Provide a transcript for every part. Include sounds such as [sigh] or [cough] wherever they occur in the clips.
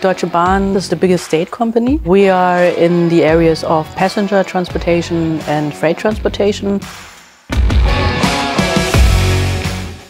Deutsche Bahn is the biggest state company. We are in the areas of passenger transportation and freight transportation.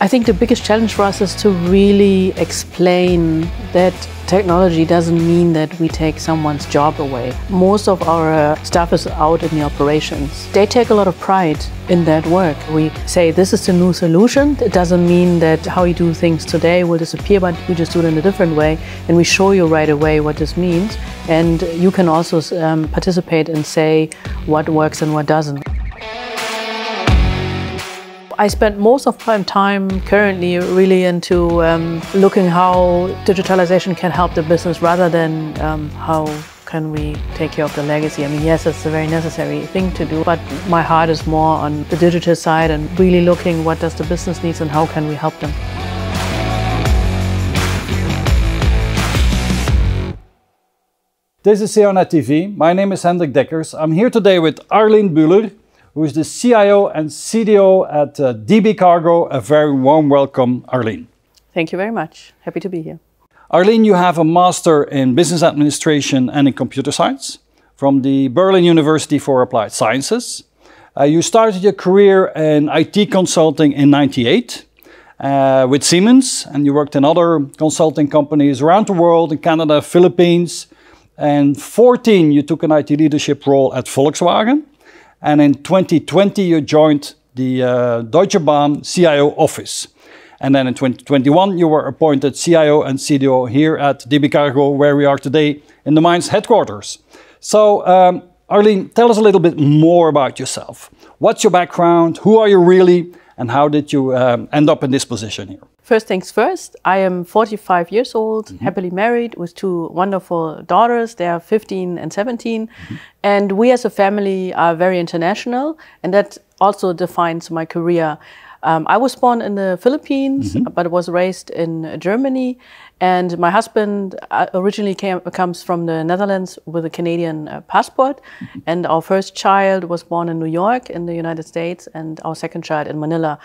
I think the biggest challenge for us is to really explain that technology doesn't mean that we take someone's job away. Most of our staff is out in the operations. They take a lot of pride in that work. We say this is the new solution. It doesn't mean that how you do things today will disappear, but we just do it in a different way. And we show you right away what this means. And you can also um, participate and say what works and what doesn't. I spend most of my time currently really into um, looking how digitalization can help the business rather than um, how can we take care of the legacy. I mean, yes, it's a very necessary thing to do, but my heart is more on the digital side and really looking what does the business needs and how can we help them. This is CIONet TV. My name is Hendrik Deckers. I'm here today with Arlene Buehler, who is the CIO and CDO at uh, DB Cargo. A very warm welcome, Arlene. Thank you very much. Happy to be here. Arlene, you have a master in business administration and in computer science from the Berlin University for Applied Sciences. Uh, you started your career in IT consulting in 98 uh, with Siemens, and you worked in other consulting companies around the world, in Canada, Philippines. And 14, you took an IT leadership role at Volkswagen. And in 2020, you joined the uh, Deutsche Bahn CIO office. And then in 2021, you were appointed CIO and CDO here at DB Cargo, where we are today in the Mainz headquarters. So, um, Arlene, tell us a little bit more about yourself. What's your background? Who are you really? And how did you um, end up in this position here? First things first, I am 45 years old, mm -hmm. happily married with two wonderful daughters. They are 15 and 17. Mm -hmm. And we as a family are very international, and that also defines my career. Um, I was born in the Philippines, mm -hmm. but was raised in Germany. And my husband uh, originally came, comes from the Netherlands with a Canadian uh, passport. Mm -hmm. And our first child was born in New York in the United States, and our second child in Manila.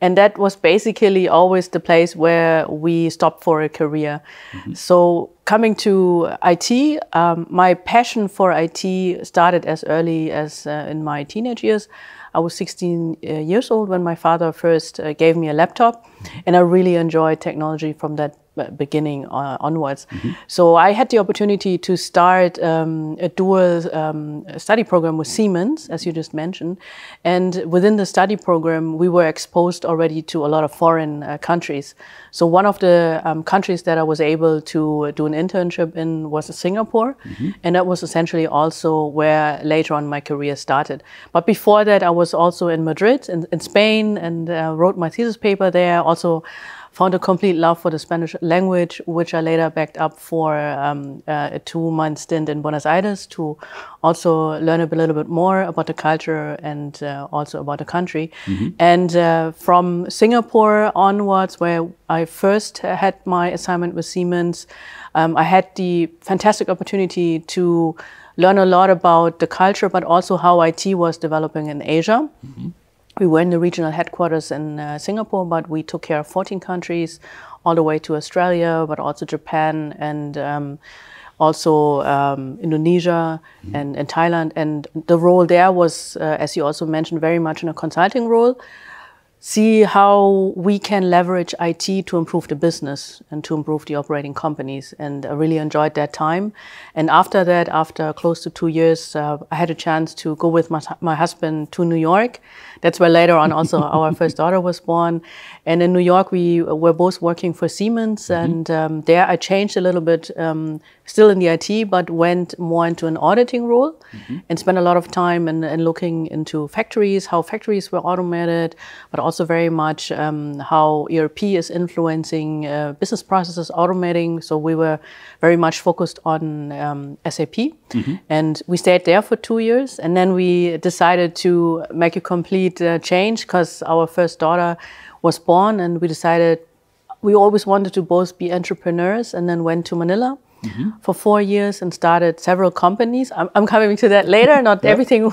And that was basically always the place where we stopped for a career. Mm -hmm. So, coming to IT, um, my passion for IT started as early as uh, in my teenage years. I was 16 uh, years old when my father first uh, gave me a laptop, mm-hmm. and I really enjoyed technology from that beginning uh, onwards. Mm -hmm. So I had the opportunity to start um, a dual um, study program with Siemens, as you just mentioned. And within the study program, we were exposed already to a lot of foreign uh, countries. So one of the um, countries that I was able to do an internship in was Singapore. Mm -hmm. And that was essentially also where later on my career started. But before that, I was also in Madrid, in, in Spain, and uh, wrote my thesis paper there. Also, found a complete love for the Spanish language, which I later backed up for um, uh, a two-month stint in Buenos Aires to also learn a little bit more about the culture and uh, also about the country. Mm -hmm. And uh, from Singapore onwards, where I first had my assignment with Siemens, um, I had the fantastic opportunity to learn a lot about the culture, but also how IT was developing in Asia. Mm -hmm. We were in the regional headquarters in uh, Singapore, but we took care of 14 countries, all the way to Australia, but also Japan and um, also um, Indonesia mm. and, and, Thailand. And the role there was, uh, as you also mentioned, very much in a consulting role see how we can leverage IT to improve the business and to improve the operating companies. And I really enjoyed that time. And after that, after close to two years, uh, I had a chance to go with my, my husband to New York. That's where later on also our first daughter was born. And in New York, we were both working for Siemens. Mm -hmm. And um, there I changed a little bit, um, still in the IT, but went more into an auditing role mm -hmm. and spent a lot of time in, in, looking into factories, how factories were automated, but also very much um, how ERP is influencing uh, business processes, automating. So we were very much focused on um, SAP. Mm -hmm. And we stayed there for two years. And then we decided to make a complete uh, change because our first daughter was born and we decided we always wanted to both be entrepreneurs and then went to Manila for four years and started several companies. I'm, I'm coming to that later. [laughs] Not everything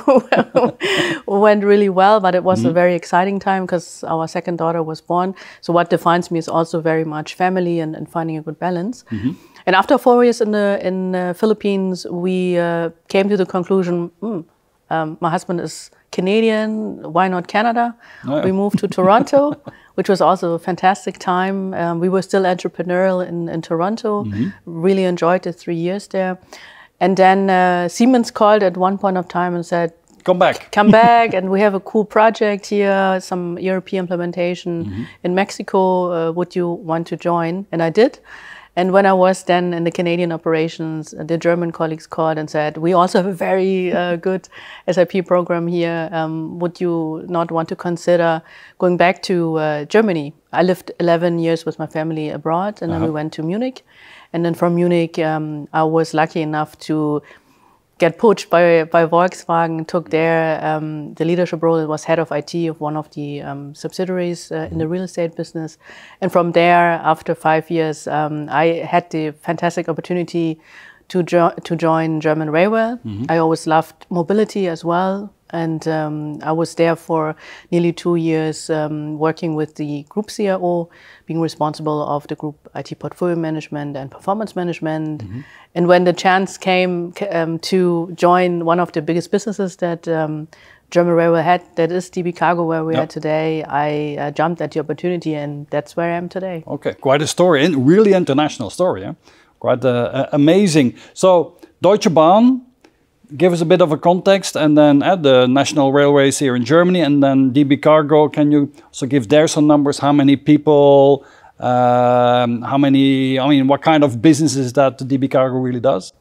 [laughs] went really well, but it was a very exciting time because our second daughter was born. So what defines me is also very much family and, and finding a good balance. And after four years in the in the Philippines, we uh, came to the conclusion: mm, um, my husband is Canadian. Why not Canada? Yeah. We moved to Toronto, [laughs] which was also a fantastic time. Um, we were still entrepreneurial in, in Toronto. Really enjoyed the three years there. And then uh, Siemens called at one point of time and said, Come back. come [laughs] back and we have a cool project here, some ERP implementation in Mexico. Uh, would you want to join? And I did. And when I was then in the Canadian operations, uh, the German colleagues called and said, "We also have a very uh, good SAP program here. Um, would you not want to consider going back to uh, Germany?" I lived 11 years with my family abroad, and then we went to Munich. And then from Munich, um, I was lucky enough to get poached by by Volkswagen, took there um, the leadership role. It was head of IT of one of the um, subsidiaries uh, in the real estate business, and from there, after five years, um, I had the fantastic opportunity to jo- to join German Railway. I always loved mobility as well. And um, I was there for nearly two years, um, working with the group CIO, being responsible of the group IT portfolio management and performance management. And when the chance came um, to join one of the biggest businesses that um, German Railway had, that is DB Cargo, where we Yep. are today, I uh, jumped at the opportunity, and that's where I am today. Okay, quite a story, and really international story. Yeah? Quite uh, amazing. So, Deutsche Bahn, give us a bit of a context, and then at the national railways here in Germany, and then DB Cargo. Can you also give there some numbers? How many people? Um, how many? I mean, what kind of businesses that DB Cargo really does?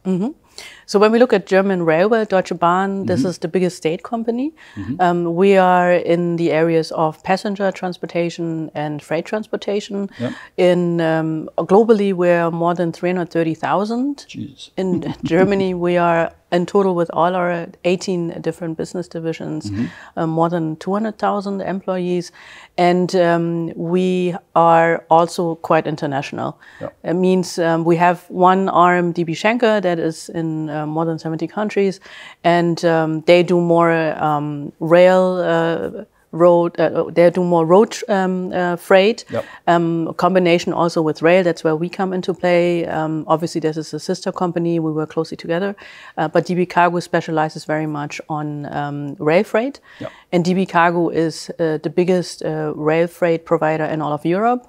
So when we look at German Railway, Deutsche Bahn, this is the biggest state company. Um, we are in the areas of passenger transportation and freight transportation. Yeah. In um, globally, we're more than 330,000. In [laughs] Germany, we are in total with all our 18 different business divisions, um, more than 200,000 employees, and um, we are also quite international. Yeah. It means um, we have one arm, DB Schenker, that is in uh, more than 70 countries, and um, they do more um, rail. Uh, Road, uh, they do more road um, uh, freight, Yep. um, a combination also with rail. That's where we come into play. Um, obviously, this is a sister company. We work closely together. Uh, but DB Cargo specializes very much on um, rail freight. Yep. And DB Cargo is uh, the biggest uh, rail freight provider in all of Europe.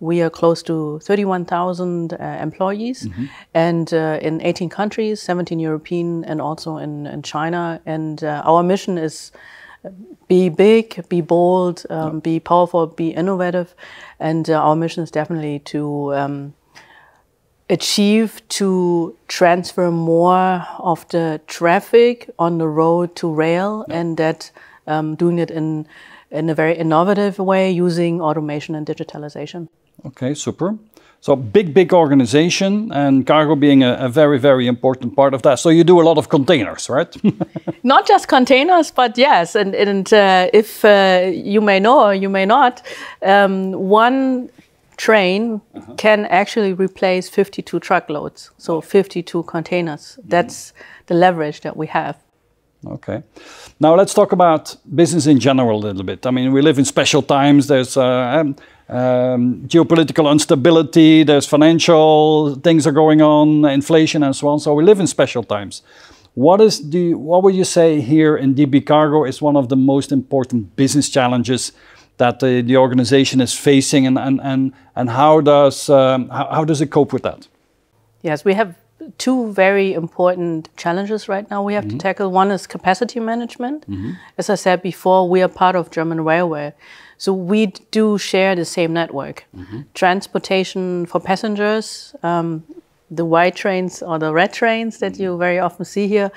We are close to 31,000 uh, employees and uh, in 18 countries, 17 European, and also in, in China. And uh, our mission is be big, be bold, um, be powerful, be innovative, and uh, our mission is definitely to um, achieve to transfer more of the traffic on the road to rail, and that um, doing it in in a very innovative way using automation and digitalization. Okay, super. So big, big organization, and cargo being a, a very, very important part of that. So you do a lot of containers, right? [laughs] not just containers, but yes, and, and uh, if uh, you may know or you may not, um, one train can actually replace 52 truckloads, so 52 containers. That's the leverage that we have. Okay. Now let's talk about business in general a little bit. I mean, we live in special times. There's uh, um, um, geopolitical instability. There's financial things are going on, inflation and so on. So we live in special times. What is the what would you say here in DB Cargo is one of the most important business challenges that the, the organization is facing, and and and, and how does um, how, how does it cope with that? Yes, we have two very important challenges right now we have to tackle. One is capacity management. As I said before, we are part of German Railway. So we do share the same network. Transportation for passengers, um, the white trains or the red trains that you very often see here,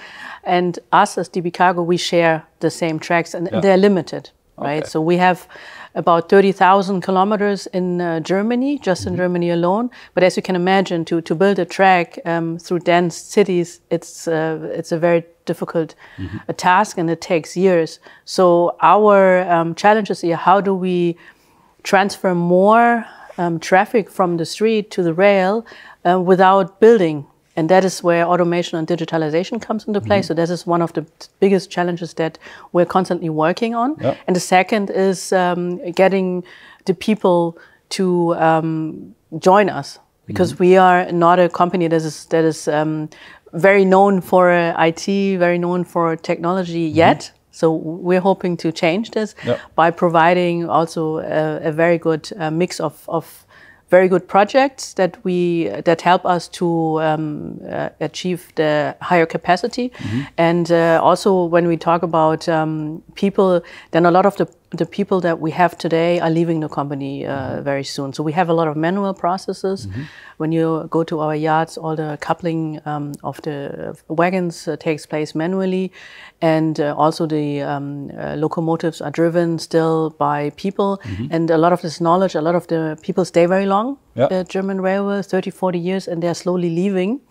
and us as DB Cargo, we share the same tracks and Yeah. they're limited, right? So we have about 30,000 kilometers in uh, Germany, just in Germany alone. But as you can imagine, to, to build a track um, through dense cities, it's, uh, it's a very difficult uh, task and it takes years. So our um, challenge is here, how do we transfer more um, traffic from the street to the rail uh, without building And that is where automation and digitalization comes into play. So this is one of the biggest challenges that we're constantly working on. Yeah. And the second is um, getting the people to um, join us because we are not a company that is that is um, very known for uh, IT, very known for technology yet. So we're hoping to change this Yeah. by providing also a, a very good uh, mix of, of very good projects that we that help us to um, uh, achieve the higher capacity, and uh, also when we talk about um, people, then a lot of the the people that we have today are leaving the company uh, very soon. So we have a lot of manual processes. When you go to our yards, all the coupling um, of the wagons uh, takes place manually, and uh, also the um, uh, locomotives are driven still by people. And a lot of this knowledge, a lot of the people stay very long. Yeah. The German railway, 30, 40 years, and they're slowly leaving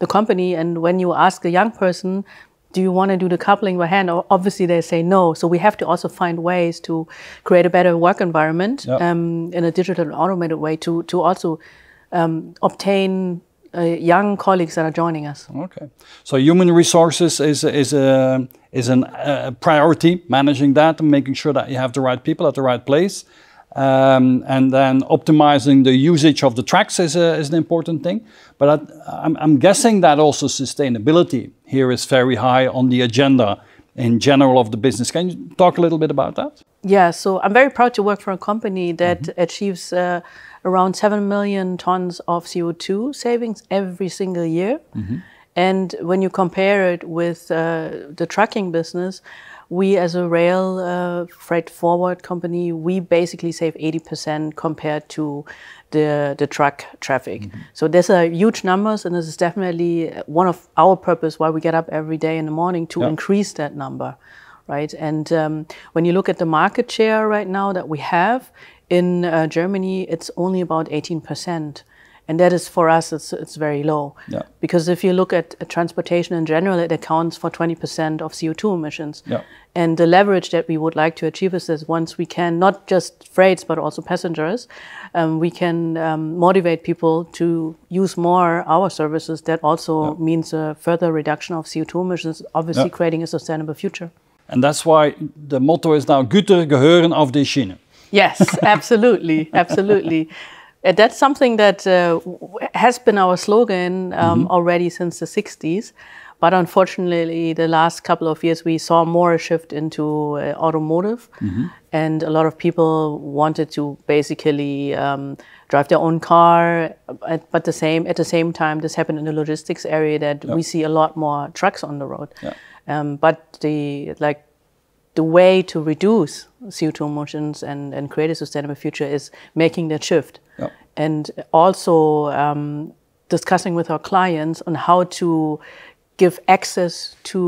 the company. And when you ask a young person, do you want to do the coupling by hand? Obviously, they say no. So we have to also find ways to create a better work environment Yeah. um, in a digital and automated way to to also um, obtain uh, young colleagues that are joining us. Okay. So human resources is is a is an a priority. Managing that and making sure that you have the right people at the right place, um, and then optimizing the usage of the tracks is a, is an important thing. But I, I'm, I'm guessing that also sustainability here is very high on the agenda in general of the business. Can you talk a little bit about that? Yeah, so I'm very proud to work for a company that achieves uh, around 7 million tons of CO2 savings every single year. And when you compare it with uh, the trucking business, we as a rail uh, freight forward company, we basically save 80% compared to the, the truck traffic. So these are huge numbers, and this is definitely one of our purpose why we get up every day in the morning to Yeah. increase that number right? And um, when you look at the market share right now that we have in uh, Germany, it's only about 18%. And that is for us, it's, it's very low. Yeah. Because if you look at uh, transportation in general, it accounts for 20% of CO2 emissions. Yeah. And the leverage that we would like to achieve is that once we can, not just freights, but also passengers, um, we can um, motivate people to use more our services. That also means a further reduction of CO2 emissions, obviously Yeah. creating a sustainable future. And that's why the motto is now Güter gehören auf die Schiene. Yes, [laughs] absolutely, absolutely. Uh, that's something that uh, has been our slogan um, already since the 60s. But unfortunately, the last couple of years, we saw more a shift into uh, automotive. And a lot of people wanted to basically um, drive their own car. But the same, at the same time, this happened in the logistics area that we see a lot more trucks on the road. Yeah. Um, but the like the way to reduce CO2 emissions and, and create a sustainable future is making that shift. And also um, discussing with our clients on how to give access to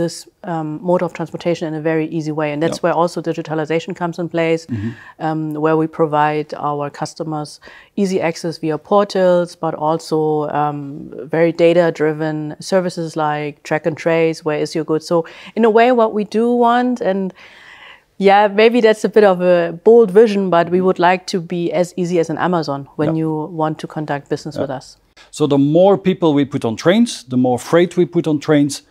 this um, mode of transportation in a very easy way. And that's Yeah. where also digitalization comes in place, um, where we provide our customers easy access via portals, but also um, very data driven services like track and trace, where is your goods. So, in a way, what we do want, and yeah, maybe that's a bit of a bold vision, but we would like to be as easy as an Amazon when Yeah. you want to conduct business with us. So the more people we put on trains, the more freight we put on trains,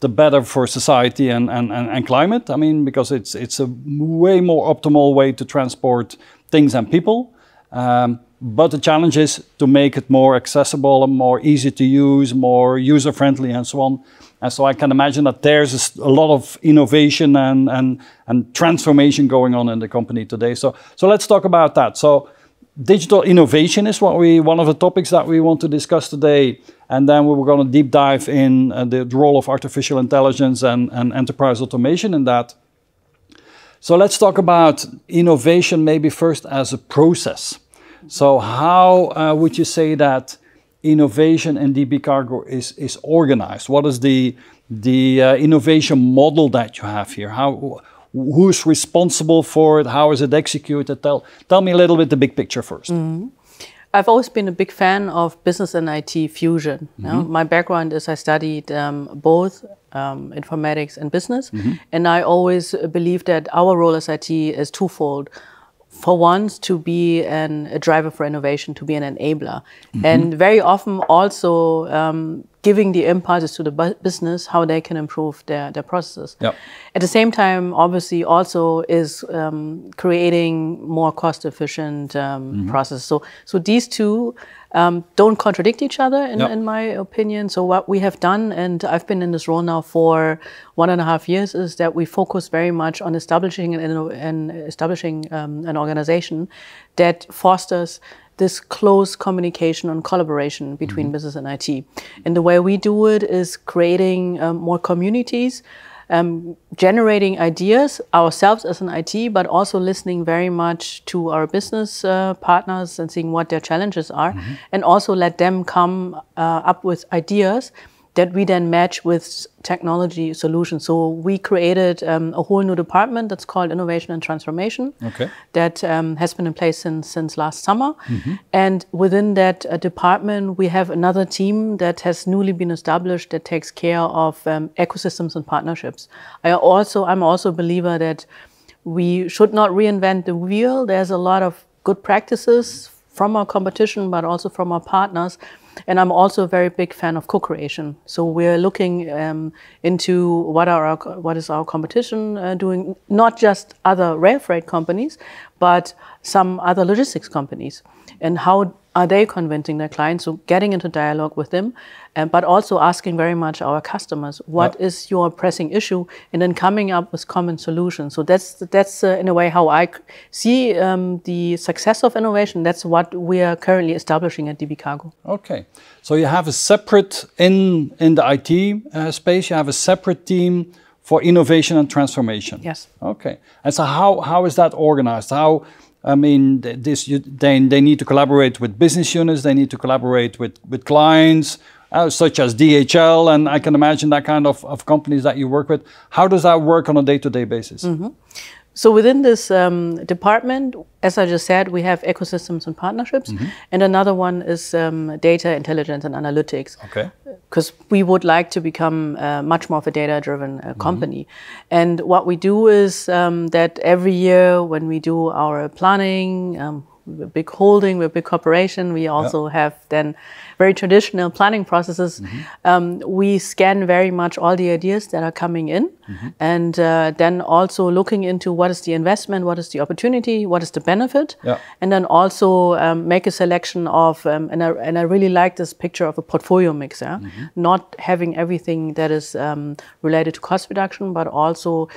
the better for society and, and, and, and climate. I mean, because it's it's a way more optimal way to transport things and people. Um, but the challenge is to make it more accessible and more easy to use, more user friendly, and so on. And so I can imagine that there's a lot of innovation and, and, and transformation going on in the company today. So, so let's talk about that. So digital innovation is what we one of the topics that we want to discuss today. And then we were going to deep dive in uh, the role of artificial intelligence and, and enterprise automation in that. So let's talk about innovation maybe first as a process. So how uh, would you say that innovation in db cargo is, is organized? What is the the uh, innovation model that you have here? How who's responsible for it how is it executed? Tell tell me a little bit the big picture 1st I've always been a big fan of business and IT fusion. you know. My background is I studied um, both um, informatics and business, and I always believe that our role as IT is twofold. for once to be an, a driver for innovation, to be an enabler, and very often also um, giving the impulses to the bu- business how they can improve their, their processes. Yep. At the same time, obviously, also is um, creating more cost efficient um, processes. So, so these two um, don't contradict each other, in, Yep. in my opinion. So, what we have done, and I've been in this role now for one and a half years, is that we focus very much on establishing an, and establishing um, an organization that fosters this close communication and collaboration between business and IT. And the way we do it is creating um, more communities, um, generating ideas ourselves as an IT, but also listening very much to our business uh, partners and seeing what their challenges are, and also let them come uh, up with ideas that we then match with technology solutions. So we created um, a whole new department that's called Innovation and Transformation Okay. that um, has been in place since since last summer. And within that uh, department, we have another team that has newly been established that takes care of um, ecosystems and partnerships. I also I'm also a believer that we should not reinvent the wheel. There's a lot of good practices from our competition, but also from our partners. And I'm also a very big fan of co-creation. So we're looking um, into what are our, what is our competition uh, doing, not just other rail freight companies, but some other logistics companies, and how are they convincing their clients? So getting into dialogue with them, um, but also asking very much our customers, what is your pressing issue, and then coming up with common solutions. So that's that's uh, in a way how I see um, the success of innovation. That's what we are currently establishing at DB Cargo. Okay. So you have a separate in in the IT uh, space. You have a separate team for innovation and transformation. Yes. Okay. And so how how is that organized? How I mean, this you, they they need to collaborate with business units. They need to collaborate with with clients. Uh, such as DHL, and I can imagine that kind of, of companies that you work with. How does that work on a day to day basis? So within this um, department, as I just said, we have ecosystems and partnerships, and another one is um, data intelligence and analytics. Okay. because we would like to become uh, much more of a data-driven uh, company. And what we do is um, that every year when we do our planning, um, a big holding, we're a big corporation, we also have then very traditional planning processes. Um, we scan very much all the ideas that are coming in, and uh, then also looking into what is the investment, what is the opportunity, what is the benefit, Yeah. and then also um, make a selection of um, and, I, and I really like this picture of a portfolio mix yeah? not having everything that is um, related to cost reduction but also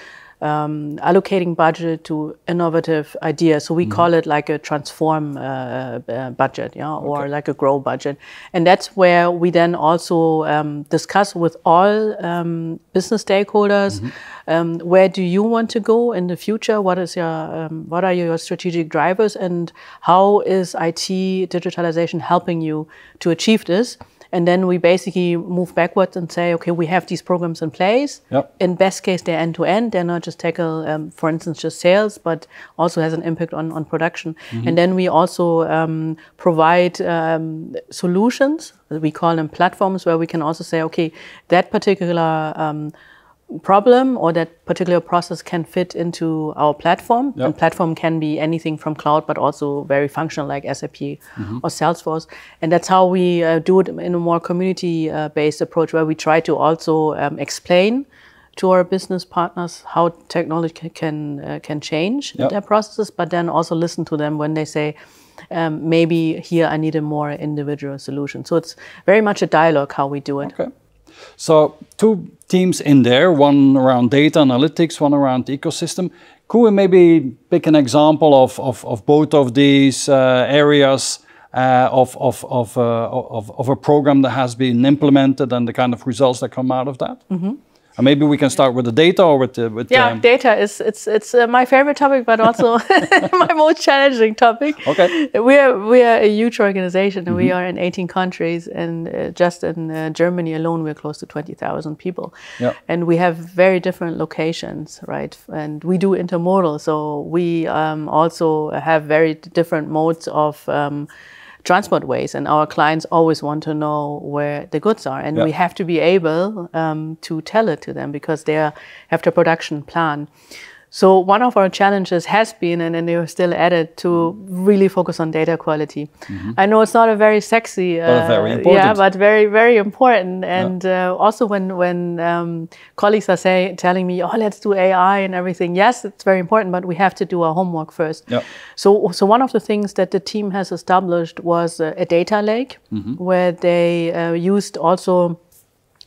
um, allocating budget to innovative ideas. So we call it like a transform uh, uh, budget yeah or like a grow budget. And that's where we then also um, discuss with all um, business stakeholders um, where do you want to go in the future? What is your um, what are your strategic drivers? And how is IT digitalization helping you to achieve this and then we basically move backwards and say okay we have these programs in place. Yep. in best case they're end to end they're not just tackle um, for instance just sales but also has an impact on, on production. And then we also um, provide um, solutions. We call them platforms where we can also say okay that particular um, problem or that particular process can fit into our platform. Yep. And platform can be anything from cloud, but also very functional like SAP or Salesforce. And that's how we uh, do it in a more community-based approach, where we try to also um, explain to our business partners how technology can uh, can change Yep. their processes, but then also listen to them when they say. Um, maybe here I need a more individual solution. So it's very much a dialogue how we do it. Okay. So two teams in there, one around data analytics, one around ecosystem. Could we maybe pick an example of, of, of both of these uh, areas uh, of, of, of, uh, of, of a program that has been implemented and the kind of results that come out of that? Mm-hmm. And maybe we can start with the data or with the, with Yeah, um, data is it's it's uh, my favorite topic, but also [laughs] my most challenging topic. Okay. we are we are a huge organization, and we are in 18 countries, and uh, just in uh, Germany alone, we're close to 20,000 people, Yeah. and we have very different locations, right? And we do intermodal, so we um, also have very different modes of. Um, transport ways and our clients always want to know where the goods are and Yeah. we have to be able um, to tell it to them because they are, have their production plan So one of our challenges has been, and, and they are still at it, to really focus on data quality. Mm-hmm. I know it's not a very sexy, uh, very important. yeah, but very very important. And yeah. uh, also when when um, colleagues are say telling me, oh, let's do AI and everything. Yes, it's very important, but we have to do our homework first. Yeah. So so one of the things that the team has established was a, a data lake, mm-hmm. where they uh, used also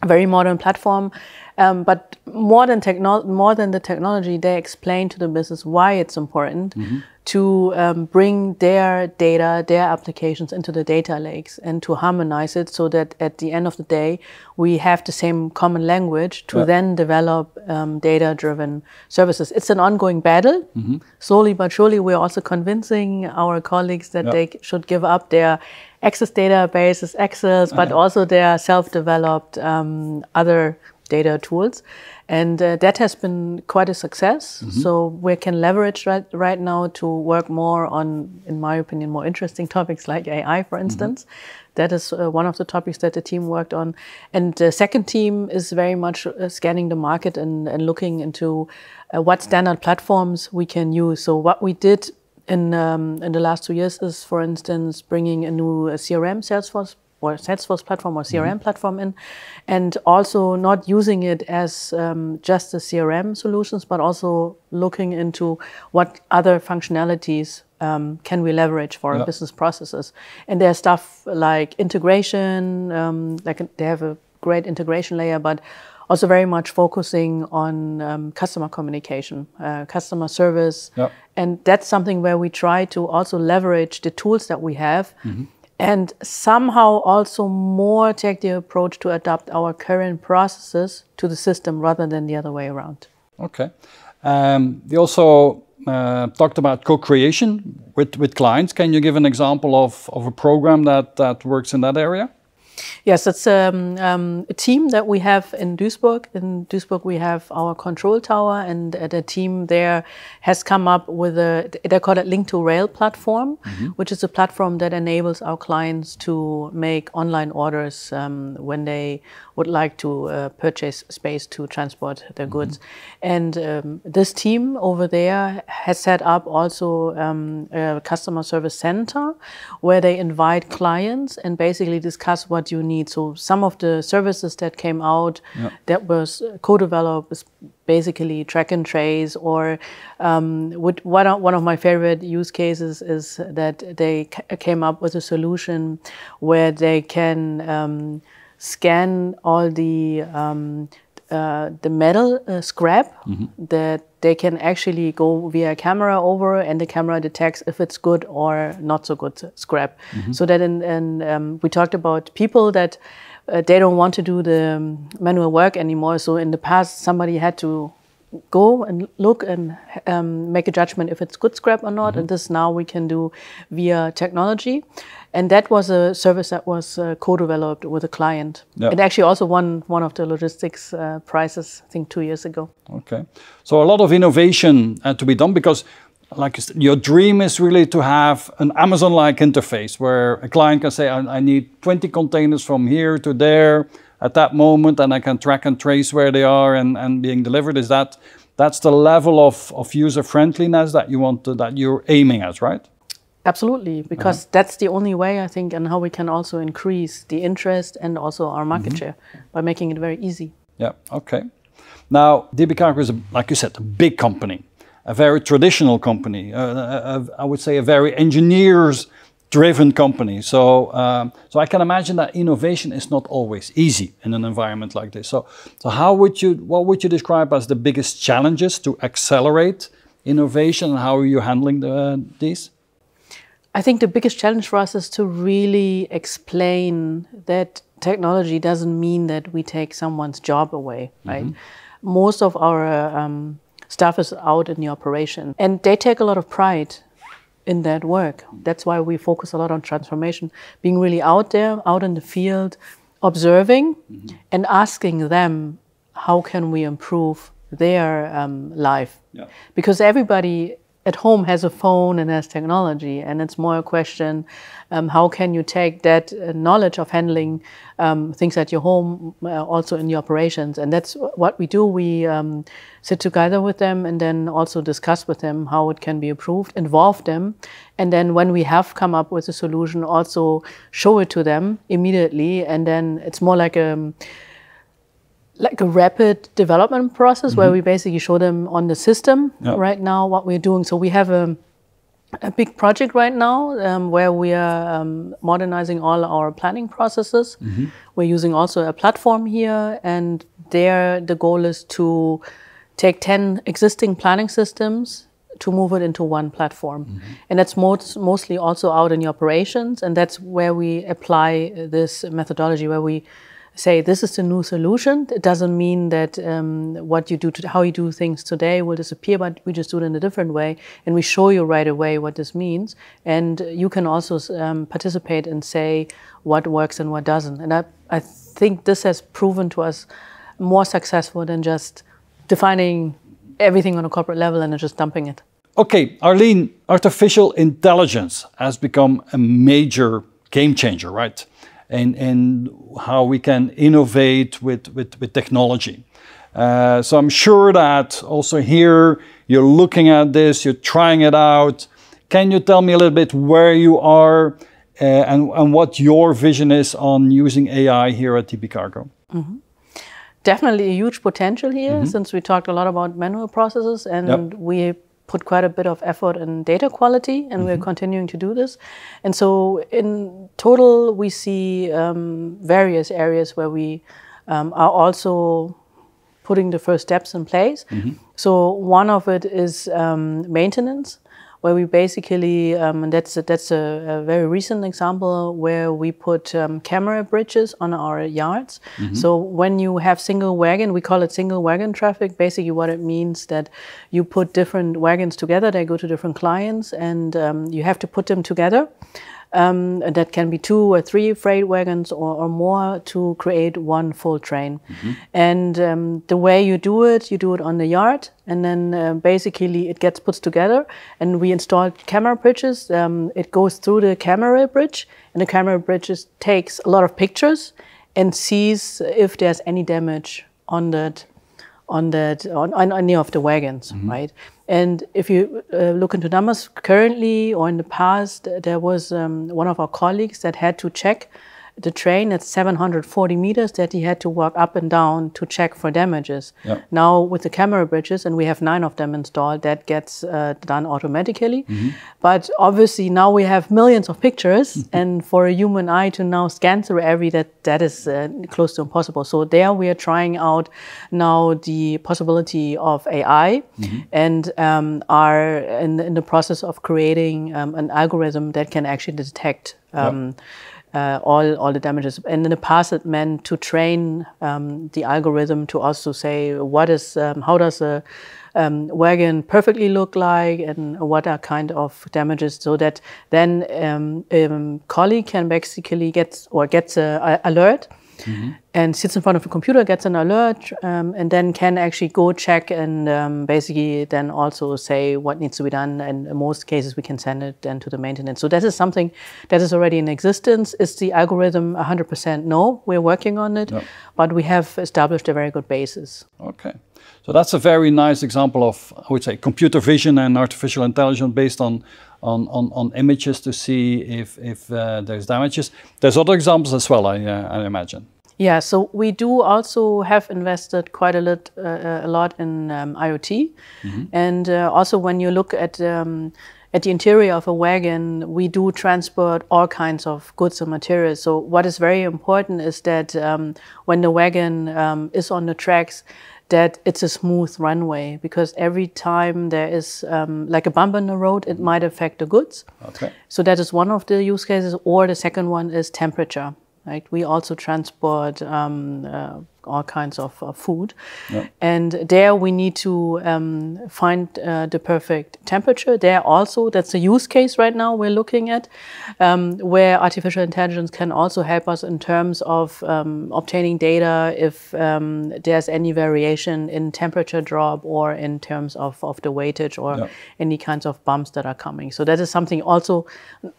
a very modern platform um, but more than techno- more than the technology, they explain to the business why it's important mm-hmm. to um, bring their data, their applications into the data lakes and to harmonize it so that at the end of the day, we have the same common language to yeah. then develop um, data-driven services. It's an ongoing battle. Mm-hmm. Slowly but surely, we're also convincing our colleagues that yeah. they should give up their Access databases, Excels, but uh-huh. also their self-developed um, other data tools. And uh, that has been quite a success. Mm-hmm. So we can leverage right, right now to work more on, in my opinion, more interesting [laughs] topics like AI, for mm-hmm. instance. Mm-hmm. That is uh, one of the topics that the team worked on. And the second team is very much uh, scanning the market and, and looking into uh, what standard platforms we can use. So what we did in um, in the last two years is, for instance, bringing a new uh, CRM Salesforce or Salesforce platform or CRM mm-hmm. platform in, and also not using it as um, just the CRM solutions, but also looking into what other functionalities um, can we leverage for yeah. business processes. And there's stuff like integration, um, like they have a great integration layer, but also very much focusing on um, customer communication, uh, customer service. And that's something where we try to also leverage the tools that we have. Mm-hmm and somehow also more take the approach to adapt our current processes to the system rather than the other way around. Okay. Um, we also uh, talked about co-creation with, with clients. Can you give an example of, of a program that, that works in that area? Yes, it's um, um, a team that we have in Duisburg. In Duisburg, we have our control tower, and uh, the team there has come up with a, they call it Link to Rail platform, mm-hmm. which is a platform that enables our clients to make online orders um, when they would like to uh, purchase space to transport their mm-hmm. goods. And um, this team over there has set up also um, a customer service center where they invite clients and basically discuss what you need. So some of the services that came out yeah. that was co-developed is basically track and trace or um, one, of, one of my favorite use cases is that they came up with a solution where they can um, scan all the um, uh, the metal uh, scrap mm-hmm. that they can actually go via camera over and the camera detects if it's good or not so good scrap. Mm-hmm. So that in, in um, we talked about people that uh, they don't want to do the um, manual work anymore. So in the past, somebody had to go and look and um, make a judgment if it's good scrap or not. Mm-hmm. And this now we can do via technology. And that was a service that was uh, co-developed with a client. Yep. It actually also won one of the logistics uh, prizes, I think, two years ago. Okay, so a lot of innovation uh, to be done because, like your dream is really to have an Amazon-like interface where a client can say, I, I need 20 containers from here to there at that moment, and I can track and trace where they are and, and being delivered. Is that that's the level of, of user friendliness that you want to, that you're aiming at, right? Absolutely, because uh -huh. that's the only way I think, and how we can also increase the interest and also our market mm -hmm. share by making it very easy. Yeah. Okay. Now, DB Cargo is, a, like you said, a big company, a very traditional company. Uh, a, a, I would say a very engineers driven company. So, um, so I can imagine that innovation is not always easy in an environment like this. So, so how would you, what would you describe as the biggest challenges to accelerate innovation, and how are you handling the, these? I think the biggest challenge for us is to really explain that technology doesn't mean that we take someone's job away, right? Mm -hmm. Most of our um, staff is out in the operation, and they take a lot of pride in that work. That's why we focus a lot on transformation, being really out there, out in the field, observing mm-hmm. and asking them how can we improve their um, life. Yeah. Because everybody at home has a phone and has technology, and it's more a question um, how can you take that uh, knowledge of handling um, things at your home uh, also in your operations, and that's what we do. We um, sit together with them and then also discuss with them how it can be improved, involve them, and then when we have come up with a solution, also show it to them immediately, and then it's more like a like a rapid development process mm -hmm. where we basically show them on the system yep. right now what we're doing. So we have a, a big project right now um, where we are um, modernizing all our planning processes. Mm -hmm. We're using also a platform here, and there the goal is to take 10 existing planning systems to move it into one platform. Mm -hmm. And that's most, mostly also out in the operations, and that's where we apply this methodology where we say this is the new solution. It doesn't mean that um, what you do, to, how you do things today will disappear, but we just do it in a different way, and we show you right away what this means. And you can also um, participate and say what works and what doesn't. And I, I think this has proven to us more successful than just defining everything on a corporate level and then just dumping it. Okay, Arlene, artificial intelligence has become a major game changer, right? And, and how we can innovate with, with, with technology. Uh, so I'm sure that also here you're looking at this, you're trying it out. Can you tell me a little bit where you are uh, and, and what your vision is on using AI here at DB Cargo? Mm -hmm. Definitely a huge potential here mm -hmm. since we talked a lot about manual processes and yep. we put quite a bit of effort in data quality, and mm-hmm. we're continuing to do this. And so, in total, we see um, various areas where we um, are also putting the first steps in place. Mm-hmm. So, one of it is um, maintenance where we basically, um, and that's a, that's a, a, very recent example where we put um, camera bridges on our yards. Mm -hmm. So when you have single wagon, we call it single wagon traffic. Basically, what it means that you put different wagons together. They go to different clients, and um, you have to put them together. Um, that can be two or three freight wagons or, or more to create one full train. Mm -hmm. And um, the way you do it, you do it on the yard, and then uh, basically it gets put together. And we installed camera bridges. Um, it goes through the camera bridge, and the camera bridges takes a lot of pictures and sees if there's any damage on that on that on, on any of the wagons, mm -hmm. right? And if you uh, look into numbers currently or in the past, there was um, one of our colleagues that had to check the train at 740 meters that he had to walk up and down to check for damages. Yep. Now with the camera bridges, and we have nine of them installed, that gets uh, done automatically. Mm -hmm. But obviously now we have millions of pictures, [laughs] and for a human eye to now scan through every that that is uh, close to impossible. So there we are trying out now the possibility of AI, mm -hmm. and um, are in, in, the process of creating um, an algorithm that can actually detect. Um, yep uh, all, all the damages. And in the past, it meant to train um, the algorithm to also say what is, um, how does a um, wagon perfectly look like and what are kind of damages so that then um, colleague can basically get or gets a alert mm -hmm. and sits in front of a computer, gets an alert, um, and then can actually go check and um, basically then also say what needs to be done. And in most cases, we can send it then to the maintenance. So that is something that is already in existence. Is the algorithm 100% no? We're working on it, but we have established a very good basis. Okay. So that's a very nice example of, I would say, computer vision and artificial intelligence based on on, on, on images to see if, if uh, there's damages. There's other examples as well, I, uh, I imagine. Yeah, so we do also have invested quite a lot, uh, a lot in um, IoT, mm -hmm. and uh, also when you look at um, at the interior of a wagon, we do transport all kinds of goods and materials. So what is very important is that um, when the wagon um, is on the tracks, that it's a smooth runway because every time there is um, like a bump in the road, it might affect the goods. Okay. So that is one of the use cases. Or the second one is temperature. Right? We also transport um, uh, all kinds of uh, food. And there we need to um, find uh, the perfect temperature. There also, that's a use case right now we're looking at, um, where artificial intelligence can also help us in terms of um, obtaining data if um, there's any variation in temperature drop or in terms of, of the weightage or any kinds of bumps that are coming. So that is something also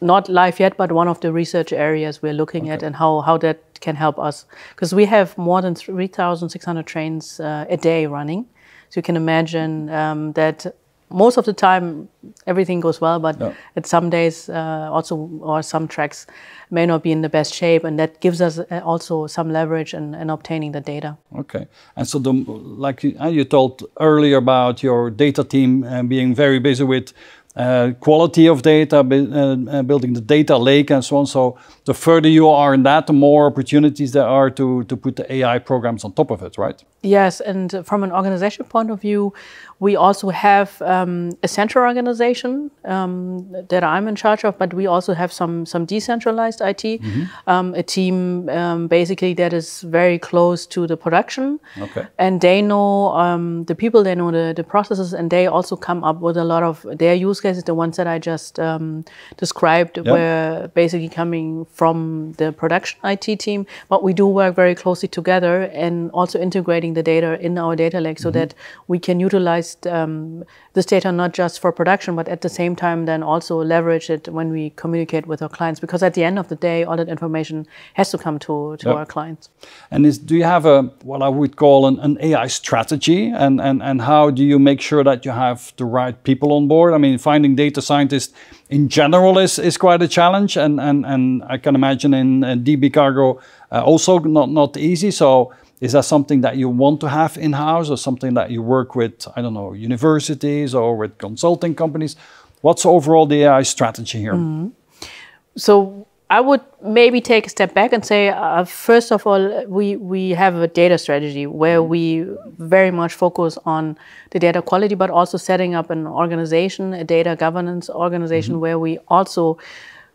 not live yet, but one of the research areas we're looking okay. at and how, how that can help us. Because we have more than 3,600 trains uh, a day running. So you can imagine um, that most of the time everything goes well, but yeah. at some days uh, also or some tracks may not be in the best shape, and that gives us uh, also some leverage in, in obtaining the data. Okay, and so the like you, uh, you told earlier about your data team uh, being very busy with quality of data, uh, uh, building the data lake and so on. So the further you are in that, the more opportunities there are to, to put the AI programs on top of it, right? Yes, and from an organization point of view, we also have um, a central organization um, that I'm in charge of, but we also have some some decentralized IT, mm -hmm. um, a team um, basically that is very close to the production, okay. and they know um, the people, they know the, the processes, and they also come up with a lot of their use cases. The ones that I just um, described yep. were basically coming from the production IT team, but we do work very closely together and also integrating the data in our data lake so mm -hmm. that we can utilize um, this data not just for production, but at the same time then also leverage it when we communicate with our clients. Because at the end of the day, all that information has to come to, to yep. our clients. And is, do you have a what I would call an, an AI strategy? And, and, and how do you make sure that you have the right people on board? I mean, finding data scientists in general is, is quite a challenge. And, and, and I can imagine in, in DB Cargo uh, also not, not easy. So is that something that you want to have in-house or something that you work with, I don't know, universities or with consulting companies? What's overall the AI strategy here? Mm -hmm. So I would maybe take a step back and say, uh, first of all, we, we have a data strategy where we very much focus on the data quality, but also setting up an organization, a data governance organization, mm -hmm. where we also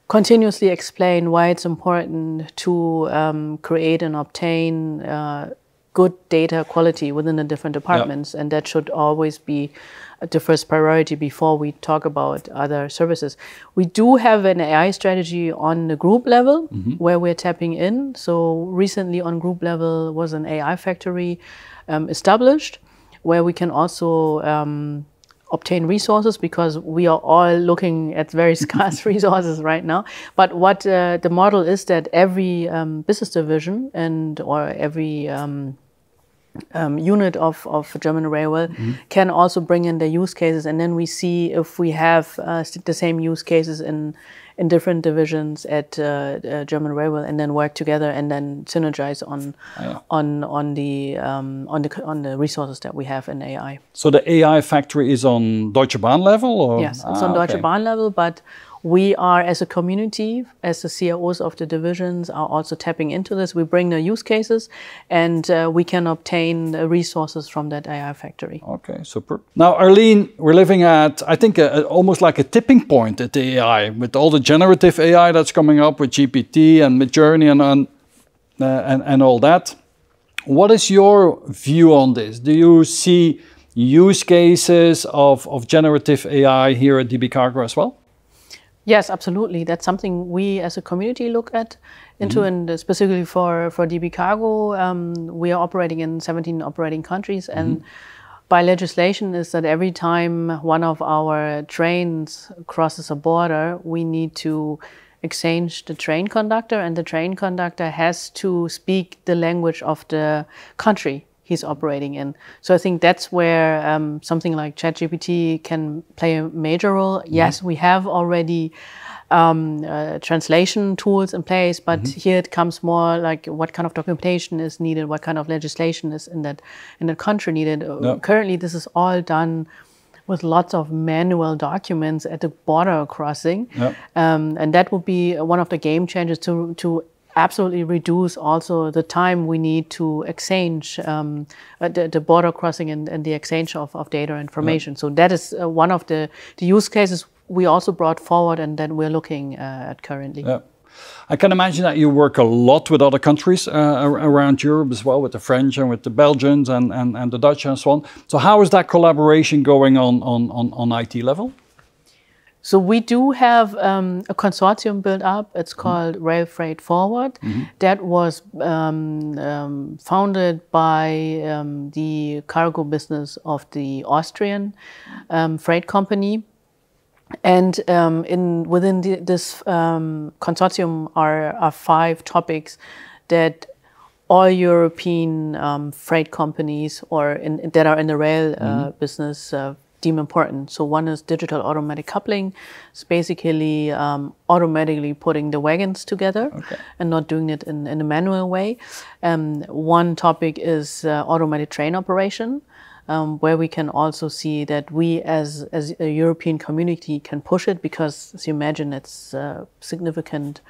continuously explain why it's important to um, create and obtain uh, good data quality within the different departments, yep. and that should always be the first priority before we talk about other services. We do have an AI strategy on the group level mm -hmm. where we're tapping in. So recently on group level was an AI factory um, established where we can also um, obtain resources because we are all looking at very [laughs] scarce resources right now. But what uh, the model is that every um, business division and or every um, um, unit of, of German Railway mm -hmm. can also bring in the use cases, and then we see if we have uh, the same use cases in in different divisions at uh, uh, German Railway, and then work together and then synergize on oh, yeah. on on the um, on the on the resources that we have in AI. So the AI factory is on Deutsche Bahn level, or yes, it's ah, on Deutsche okay. Bahn level, but we are, as a community, as the CIOs of the divisions, are also tapping into this. We bring the use cases, and uh, we can obtain resources from that AI factory. Okay, super. Now, Arlene, we're living at, I think, a, a, almost like a tipping point at the AI with all the generative AI that's coming up with GPT and Midjourney and and, uh, and and all that. What is your view on this? Do you see use cases of, of generative AI here at DB Cargo as well? Yes, absolutely. That's something we as a community look at into, mm -hmm. and specifically for, for DB Cargo, um, we are operating in 17 operating countries, and mm -hmm. by legislation is that every time one of our trains crosses a border, we need to exchange the train conductor, and the train conductor has to speak the language of the country he's operating in. So I think that's where um, something like ChatGPT can play a major role. Mm-hmm. Yes, we have already um, uh, translation tools in place, but mm-hmm. here it comes more like what kind of documentation is needed, what kind of legislation is in that in that country needed. Uh, currently, this is all done with lots of manual documents at the border crossing, um, and that would be one of the game changers to to absolutely reduce also the time we need to exchange um, uh, the, the, border crossing and, and, the exchange of, of data information. So that is uh, one of the, the use cases we also brought forward and that we're looking uh, at currently. Yeah. I can imagine that you work a lot with other countries uh, around Europe as well, with the French and with the Belgians and, and, and the Dutch and so on. So how is that collaboration going on on, on, on IT level? So we do have um, a consortium built up. It's mm-hmm. called mm -hmm. Rail Freight Forward. Mm -hmm. That was um, um, founded by um, the cargo business of the Austrian um, freight company. And um, in within the, this consortium are, are five topics that all European freight companies or in, that are in the rail uh, mm -hmm. business uh, deem important. So one is digital automatic coupling. It's basically um, automatically putting the wagons together okay. and not doing it in, in a manual way. Um, one topic is uh, automated train operation. Um, where we can also see that we as, as a European community can push it because as you imagine it's uh, significant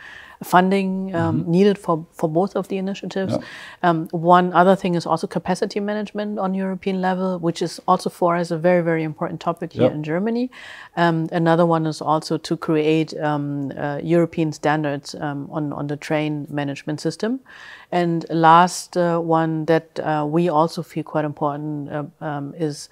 funding um, mm -hmm. needed for, for both of the initiatives. Yeah. Um, one other thing is also capacity management on European level, which is also for us a very, very important topic here in Germany. Um, another one is also to create um, uh, European standards um, on, on the train management system. And last uh, one that uh, we also feel quite important uh, um, is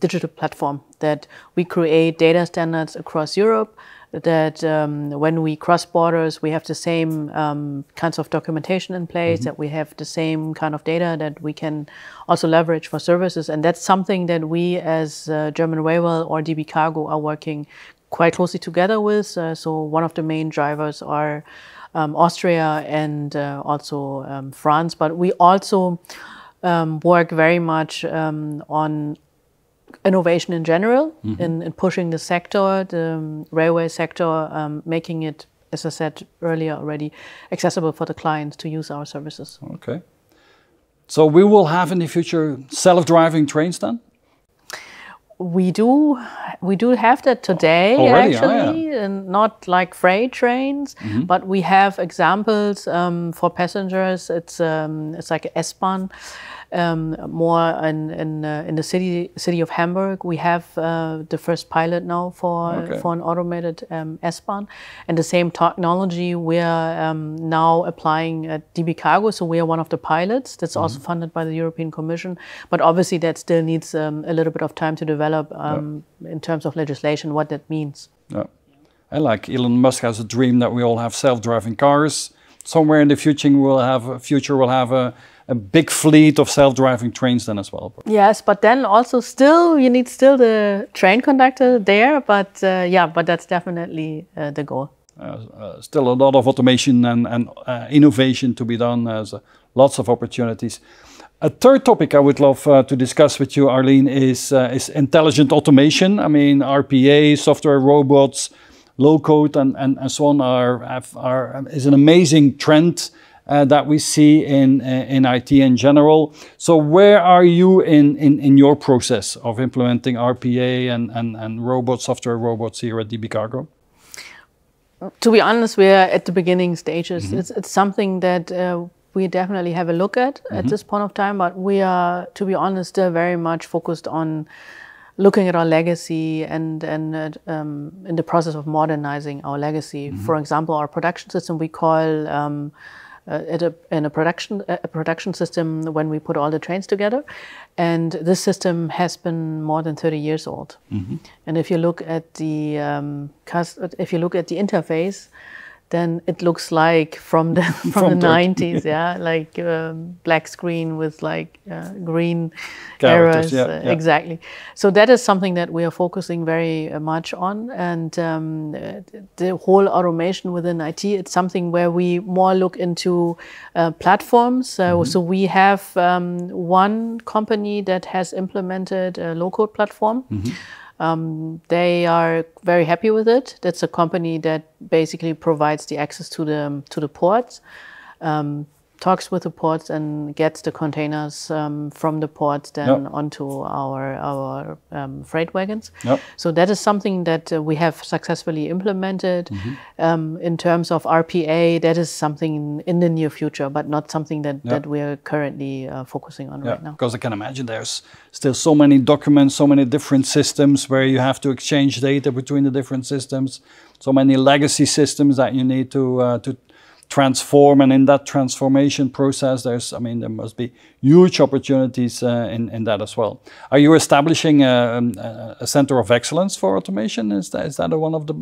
digital platform that we create data standards across Europe that um, when we cross borders, we have the same um, kinds of documentation in place, mm -hmm. that we have the same kind of data that we can also leverage for services. And that's something that we as uh, German Railway or DB Cargo are working quite closely together with. Uh, so one of the main drivers are um, Austria and uh, also um, France, but we also um, work very much um, on innovation in general, mm -hmm. in, in, pushing the sector, the um, railway sector, um, making it, as I said earlier already, accessible for the clients to use our services. Okay. So we will have in the future self-driving trains then? We do, we do have that today Already, actually, oh, yeah. and not like freight trains, mm -hmm. but we have examples um, for passengers. It's um, it's like S-Bahn um, more in in, uh, in, the city city of Hamburg. We have uh, the first pilot now for okay. for an automated um, S-Bahn, and the same technology we are um, now applying at DB Cargo. So we are one of the pilots. That's mm -hmm. also funded by the European Commission, but obviously that still needs um, a little bit of time to develop um, yeah. in terms of legislation what that means. Yeah. And like Elon Musk has a dream that we all have self-driving cars. Somewhere in the future, we'll have a future. We'll have a a big fleet of self-driving trains then as well. Yes, but then also still you need still the train conductor there. But uh, yeah, but that's definitely uh, the goal. Uh, uh still a lot of automation and, and uh, innovation to be done. There's uh, lots of opportunities. A third topic I would love to discuss with you, Arlene, is, is intelligent automation. I mean, RPA, software robots, low code, and, and, and so on are, are, is an amazing trend uh, that we see in, uh, in IT in general. So where are you in, in, in your process of implementing RPA and, and, and robot software robots here at DB Cargo? To be honest, we're at the beginning stages. Mm -hmm. It's, it's something that uh, we definitely have a look at mm -hmm. at mm-hmm. this point of time, but we are, to be honest, still very much focused on looking at our legacy and and uh, um, in the process of modernizing our legacy. Mm -hmm. For example, our production system we call um, uh, at a, in a production a production system when we put all the trains together, and this system has been more than 30 years old. Mm -hmm. And if you look at the um, if you look at the interface, then it looks like from the [laughs] from, from the nineties, [laughs] yeah, like um, black screen with like uh, green arrows, yeah, uh, yeah. exactly. So that is something that we are focusing very uh, much on, and um, the whole automation within IT. It's something where we more look into uh, platforms. Mm -hmm. So we have um, one company that has implemented a low-code platform. Mm -hmm um, they are very happy with it. That's a company that basically provides the access to the to the ports. Um, talks with the ports and gets the containers um, from the ports then Yep. onto our our um, freight wagons. Yep. So that is something that uh, we have successfully implemented. Mm-hmm. Um, in terms of RPA, that is something in, the near future, but not something that, that we are currently uh, focusing on right now. because I can imagine there's still so many documents, so many different systems where you have to exchange data between the different systems, so many legacy systems that you need to uh, to transform, and in that transformation process, there's, I mean, there must be huge opportunities uh, in in that as well. Are you establishing a, um, a, a center of excellence for automation? Is that is that one of the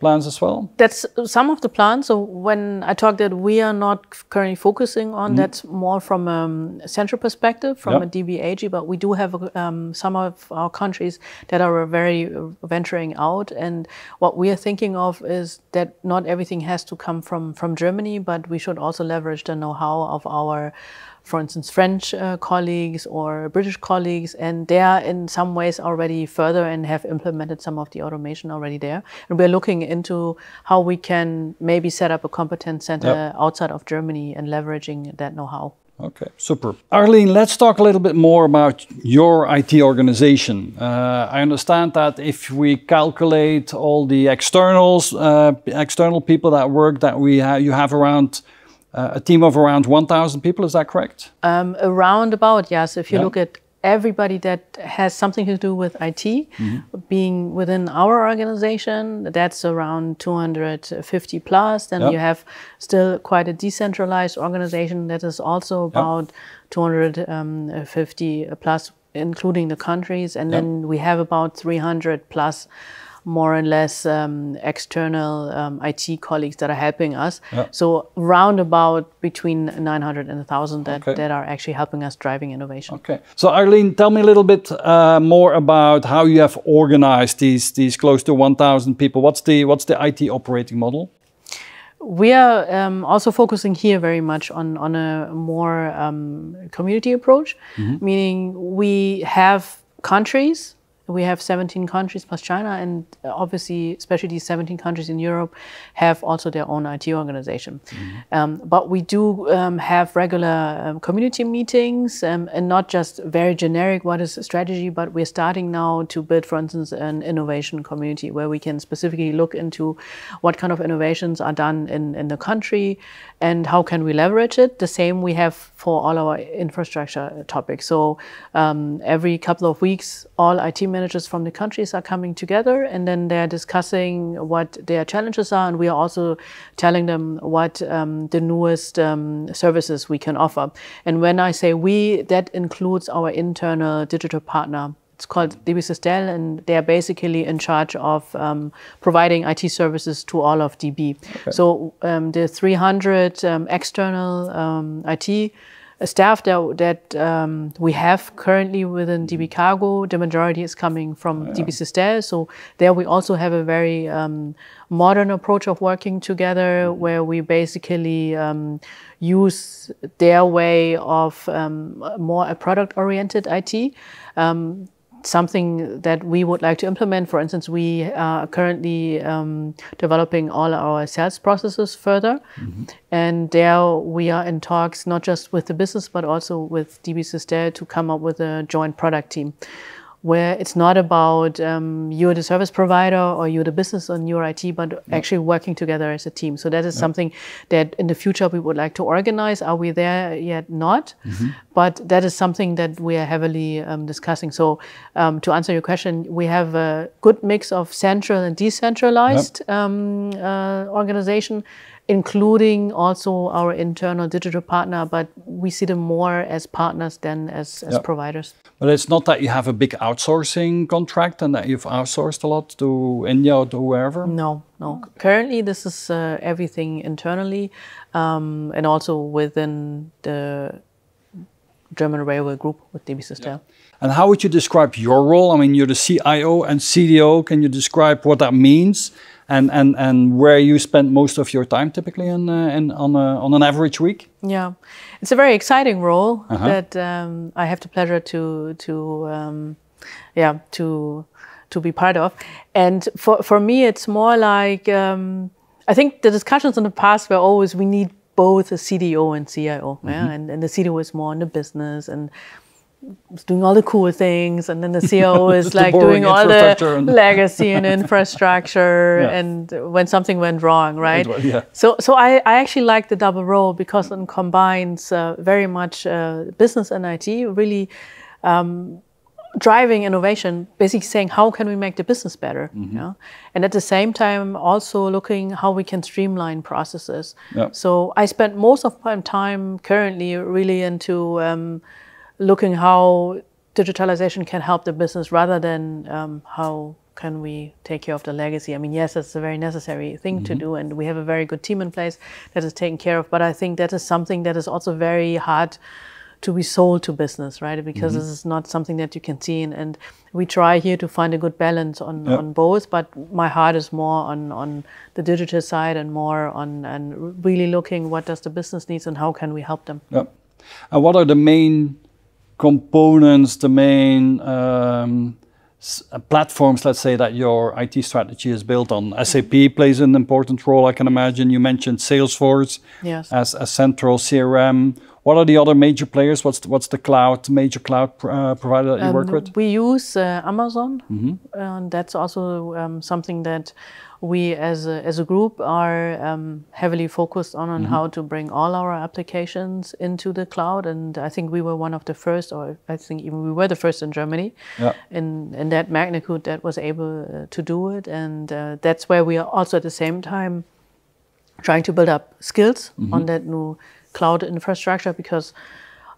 plans as well? That's some of the plans. So when I talk that we are not currently focusing on, that's more from um, a central perspective, from Yep. a DBAG, but we do have um, some of our countries that are very uh, venturing out. And what we are thinking of is that not everything has to come from, from Germany, but we should also leverage the know-how of our for instance, French uh, colleagues or British colleagues, and they are in some ways already further and have implemented some of the automation already there. And we're looking into how we can maybe set up a competence center Yep. outside of Germany and leveraging that know-how. Okay, super. Arlene, let's talk a little bit more about your IT organization. Uh, I understand that if we calculate all the externals, uh, external people that work, that we ha- you have around uh, a team of around 1,000 people. Is that correct? Um, around about, yes. If you Yeah. look at everybody that has something to do with IT, being within our organization, that's around 250 plus. Then you have still quite a decentralized organization that is also about 250 plus, including the countries. And then we have about 300 plus more or less um, external um, IT colleagues that are helping us. Yeah. So round about between 900 and 1,000 that, Okay. that are actually helping us driving innovation. Okay. So Arlene, tell me a little bit uh, more about how you have organized these these close to 1,000 people. What's the what's the IT operating model? We are um, also focusing here very much on, on a more um, community approach, meaning we have countries. We have 17 countries plus China, and obviously, especially these 17 countries in Europe, have also their own IT organization. Um, but we do um, have regular um, community meetings, um, and not just very generic what is strategy, but we're starting now to build, for instance, an innovation community where we can specifically look into what kind of innovations are done in, in the country and how can we leverage it. The same we have for all our infrastructure topics. So um, every couple of weeks, all IT managers from the countries are coming together and then they're discussing what their challenges are. And we are also telling them what um, the newest um, services we can offer. And when I say we, that includes our internal digital partner it's called DB Systel, and they are basically in charge of um, providing IT services to all of DB. So um, the 300 um, external um, IT staff that, that um, we have currently within DB Cargo, the majority is coming from DB Systel. So there we also have a very um, modern approach of working together, where we basically um, use their way of um, more a product-oriented IT. Something that we would like to implement. For instance, we are currently um, developing all our sales processes further. And there we are in talks, not just with the business, but also with DB Systel to come up with a joint product team where it's not about um, you're the service provider or you're the business on your IT, but actually working together as a team. So that is something that in the future we would like to organize. Are we there yet? Not, but that is something that we are heavily um, discussing. So um, to answer your question, we have a good mix of central and decentralized um, uh, organization including also our internal digital partner, but we see them more as partners than as, as Yeah. providers. But it's not that you have a big outsourcing contract and that you've outsourced a lot to India or to wherever. No, no. Currently, this is uh, everything internally um, and also within the German Railway Group with DB Systel. And how would you describe your role? I mean, you're the CIO and CDO. Can you describe what that means and, and, and where you spend most of your time typically in, uh, in, on, a, on an average week? Yeah, it's a very exciting role Uh-huh. that um, I have the pleasure to to um, yeah to to be part of. And for for me, it's more like um, I think the discussions in the past were always we need both a CDO and CIO. Mm-hmm. And, and the CDO is more in the business and is doing all the cool things, and then the CIO [laughs] is like doing all the [laughs] legacy and infrastructure, [laughs] Yeah. and when something went wrong, right? wa- yeah. So, so I, I actually like the double role because it combines uh, very much uh, business and IT, really um, driving innovation, basically saying how can we make the business better, you know? and at the same time also looking how we can streamline processes. Yeah. So I spend most of my time currently really into um, looking how digitalization can help the business rather than um, how can we take care of the legacy. I mean, yes, that's a very necessary thing to mm-hmm. do, and we have a very good team in place that is taken care of. But I think that is something that is also very hard to be sold to business, right? Because mm-hmm. this is not something that you can see, and, and we try here to find a good balance on, Yeah. on both. But my heart is more on on the digital side and more on and really looking what does the business needs and how can we help them. Yeah. And what are the main components, the main um, s- uh, platforms, let's say, that your IT strategy is built on? SAP plays an important role, I can imagine. You mentioned Salesforce Yes. as a central CRM. What are the other major players? What's the, what's the cloud, major cloud uh, provider that you work Um, with? Mm-hmm. We use uh, Amazon, and that's also um, something that we, as a, as a group, are um, heavily focused on on how to bring all our applications into the cloud. And I think we were one of the first, or I think even we were the first in Germany, Yeah. in in that magnitude that was able uh, to do it. And uh, that's where we are also at the same time trying to build up skills on that new cloud infrastructure because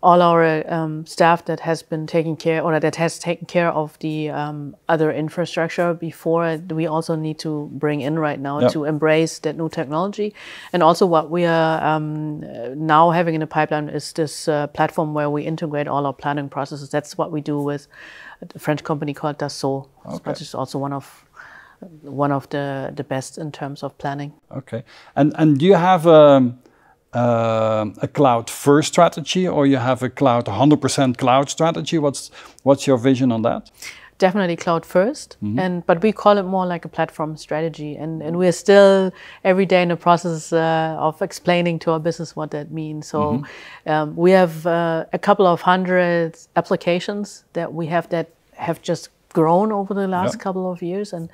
all our um, staff that has been taking care or that has taken care of the um, other infrastructure before we also need to bring in right now Yeah. to embrace that new technology and also what we are um, now having in the pipeline is this uh, platform where we integrate all our planning processes that's what we do with a French company called Dassault Okay. which is also one of one of the, the best in terms of planning Okay. And and do you have um, um a cloud first strategy or you have a cloud 100% cloud strategy? What's what's your vision on that? definitely cloud 1st Mm-hmm. and but we call it more like a platform strategy and and we're still every day in the process uh, of explaining to our business what that means so Mm-hmm. um, we have uh, a couple of hundred applications that we have that have just grown over the last couple of years and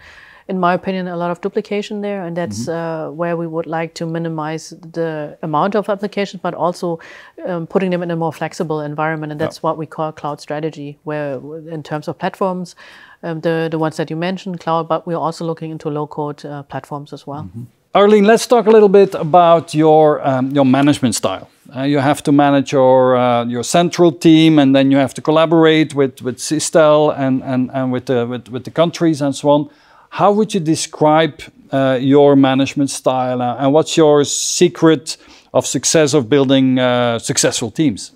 in my opinion a lot of duplication there and that's Mm-hmm. uh, where we would like to minimize the amount of applications but also um, putting them in a more flexible environment and that's what we call cloud strategy where in terms of platforms um, the, the ones that you mentioned cloud but we're also looking into low code uh, platforms as well Arlene, let's talk a little bit about your um, your management style. Uh, you have to manage your uh, your central team, and then you have to collaborate with with Systel and and and with the with, with the countries and so on. How would you describe uh, your management style, uh, and what's your secret of success of building uh, successful teams?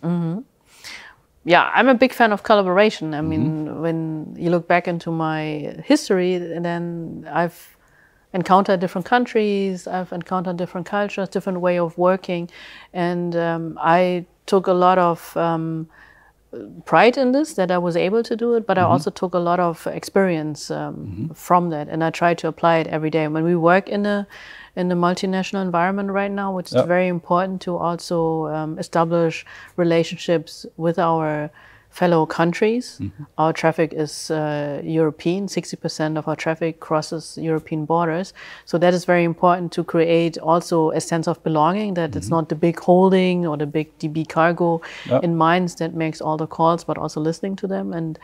yeah, I'm a big fan of collaboration. I mean, when you look back into my history, then I've encountered different countries, I've encountered different cultures, different way of working, and um, I took a lot of um, pride in this that I was able to do it, but I also took a lot of experience um, from that, and I try to apply it every day. When we work in a in a multinational environment right now, which is very important to also um, establish relationships with our fellow countries. Our traffic is uh, European. Sixty percent of our traffic crosses European borders, so that is very important to create also a sense of belonging. That it's not the big holding or the big DB cargo Yeah. in minds that makes all the calls, but also listening to them. And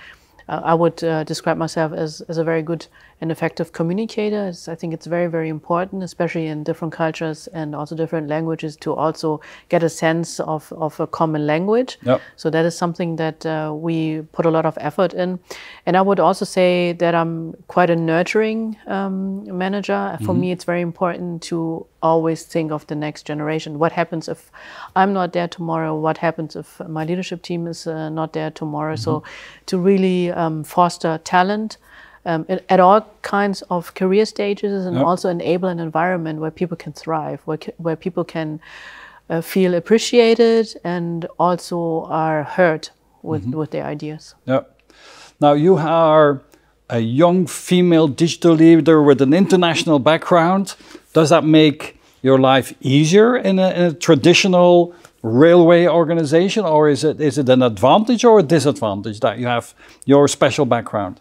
uh, I would uh, describe myself as, as a very good and effective communicator. It's, I think it's very, very important, especially in different cultures and also different languages, to also get a sense of, of a common language. Yep. So that is something that uh, we put a lot of effort in. And I would also say that I'm quite a nurturing um, manager. For me, it's very important to always think of the next generation. What happens if I'm not there tomorrow? What happens if my leadership team is uh, not there tomorrow? So to really um, foster talent. Um, at- all kinds of career stages, and Yep. also enable an environment where people can thrive, where where people can uh, feel appreciated and also are heard with with their ideas. Yeah. Now you are a young female digital leader with an international background. Does that make your life easier in a, in a traditional railway organization, or is it is it an advantage or a disadvantage that you have your special background?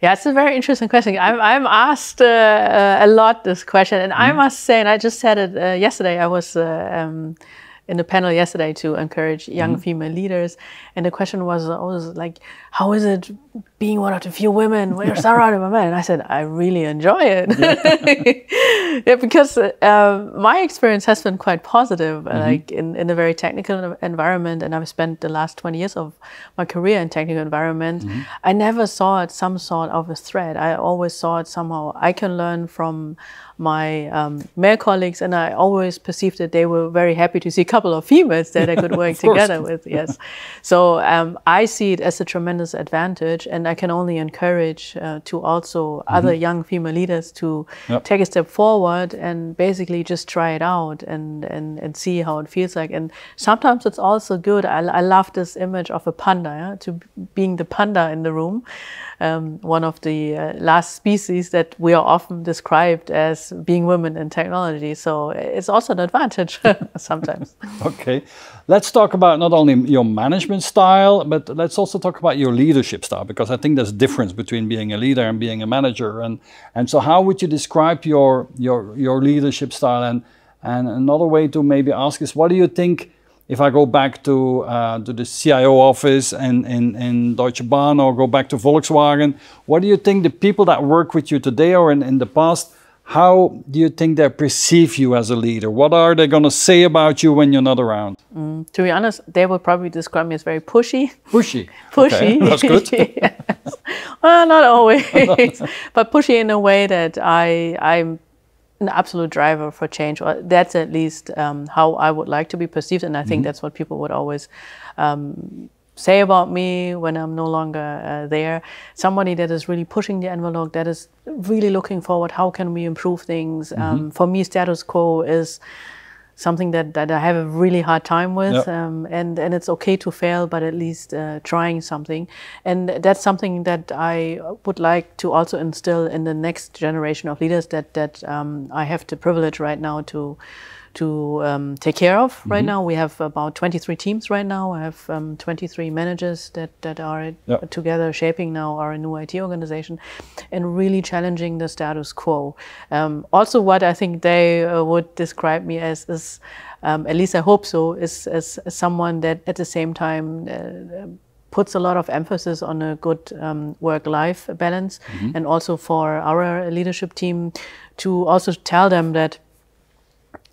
Yeah, it's a very interesting question. I'm, I'm asked uh, uh, a lot this question, and mm. I mm-hmm. must say, and I just said it uh, yesterday. I was uh, um, in the panel yesterday to encourage young mm-hmm. female leaders, and the question was always like, "How is it being one of the few women when you're surrounded by men?" And I said, "I really enjoy it, yeah. [laughs] yeah, because uh, my experience has been quite positive, mm-hmm. like in, in a very technical environment, and I've spent the last 20 years of my career in technical environment. Mm-hmm. I never saw it some sort of a threat. I always saw it somehow I can learn from." My um, male colleagues, and I always perceived that they were very happy to see a couple of females that I could work [laughs] together with. Yes, so um, I see it as a tremendous advantage, and I can only encourage uh, to also mm-hmm. other young female leaders to yep. take a step forward and basically just try it out and, and, and see how it feels like. And sometimes it's also good. I, I love this image of a panda, yeah? to being the panda in the room um, one of the uh, last species that we are often described as being women in technology. So it's also an advantage [laughs] sometimes. [laughs] okay, let's talk about not only your management style, but let's also talk about your leadership style because I think there's a difference between being a leader and being a manager. And and so how would you describe your your your leadership style? And and another way to maybe ask is, what do you think? If I go back to, uh, to the CIO office in, in, Deutsche Bahn or go back to Volkswagen, what do you think the people that work with you today or in, in the past, how do you think they perceive you as a leader? What are they going to say about you when you're not around? Mm, to be honest, they would probably describe me as very pushy. Pushy. [laughs] pushy. Okay, that's good. [laughs] yes. Well, not always, [laughs] but pushy in a way that I, I'm an absolute driver for change. Or that's at least um, how I would like to be perceived, and I think mm-hmm. that's what people would always um, say about me when I'm no longer uh, there. Somebody that is really pushing the envelope, that is really looking forward. How can we improve things? Mm-hmm. Um, for me, status quo is something that, that I have a really hard time with. Yep. Um, and, and it's okay to fail, but at least uh, trying something. And that's something that I would like to also instill in the next generation of leaders that, that um, I have the privilege right now to to um, take care of right mm-hmm. now. We have about 23 teams right now. I have um, 23 managers that, that are yep. together shaping now our new IT organization and really challenging the status quo. Um, also, what I think they uh, would describe me as is, um, at least I hope so, is as someone that at the same time uh, puts a lot of emphasis on a good um, work-life balance mm-hmm. and also for our leadership team to also tell them that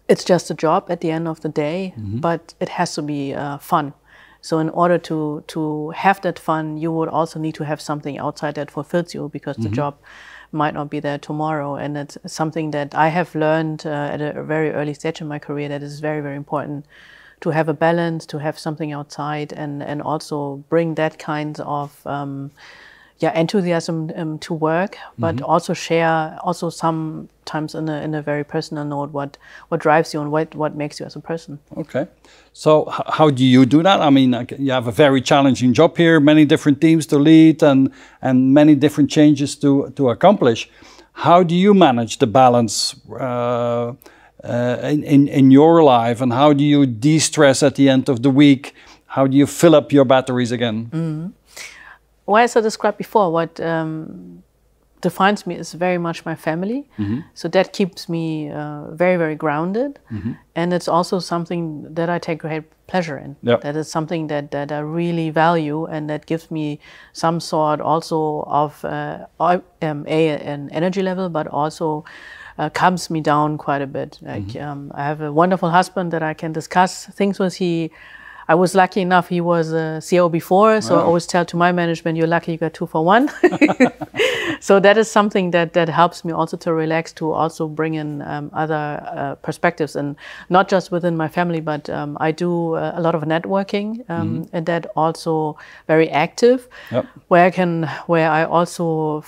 it's just a job at the end of the day, mm-hmm. but it has to be uh, fun. So in order to to have that fun, you would also need to have something outside that fulfills you because mm-hmm. the job might not be there tomorrow. And it's something that I have learned uh, at a very early stage in my career that is very very important to have a balance, to have something outside, and and also bring that kind of um, yeah enthusiasm um, to work, but mm-hmm. also share also sometimes in a in a very personal note what what drives you and what what makes you as a person. Okay, so h- how do you do that? I mean, you have a very challenging job here, many different teams to lead, and and many different changes to to accomplish. How do you manage the balance? Uh, uh, in, in, in your life and how do you de-stress at the end of the week how do you fill up your batteries again mm-hmm well, as I described before, what um, defines me is very much my family. Mm-hmm. So that keeps me uh, very, very grounded. Mm-hmm. And it's also something that I take great pleasure in. Yep. That is something that, that I really value and that gives me some sort also of uh, um, a, an energy level, but also uh, calms me down quite a bit. Like mm-hmm. um, I have a wonderful husband that I can discuss things with. He I was lucky enough, he was a CEO before, so wow. I always tell to my management, you're lucky you got two for one. [laughs] so that is something that, that helps me also to relax, to also bring in um, other uh, perspectives, and not just within my family, but um, I do uh, a lot of networking, um, mm-hmm. and that also very active, yep. where I can, where I also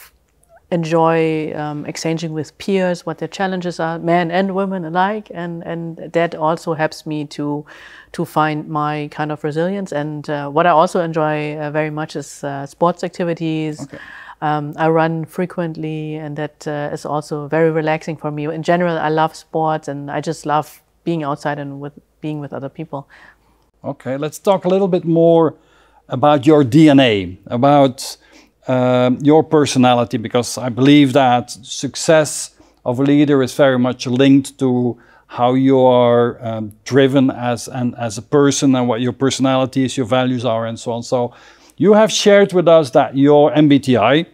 enjoy um, exchanging with peers what their challenges are, men and women alike, and and that also helps me to to find my kind of resilience. And uh, what I also enjoy uh, very much is uh, sports activities. Okay. Um, I run frequently, and that uh, is also very relaxing for me. In general, I love sports, and I just love being outside and with being with other people. Okay, let's talk a little bit more about your DNA, about um, your personality, because I believe that success of a leader is very much linked to how you are um, driven as an, as a person and what your personality is, your values are, and so on. So, you have shared with us that your MBTI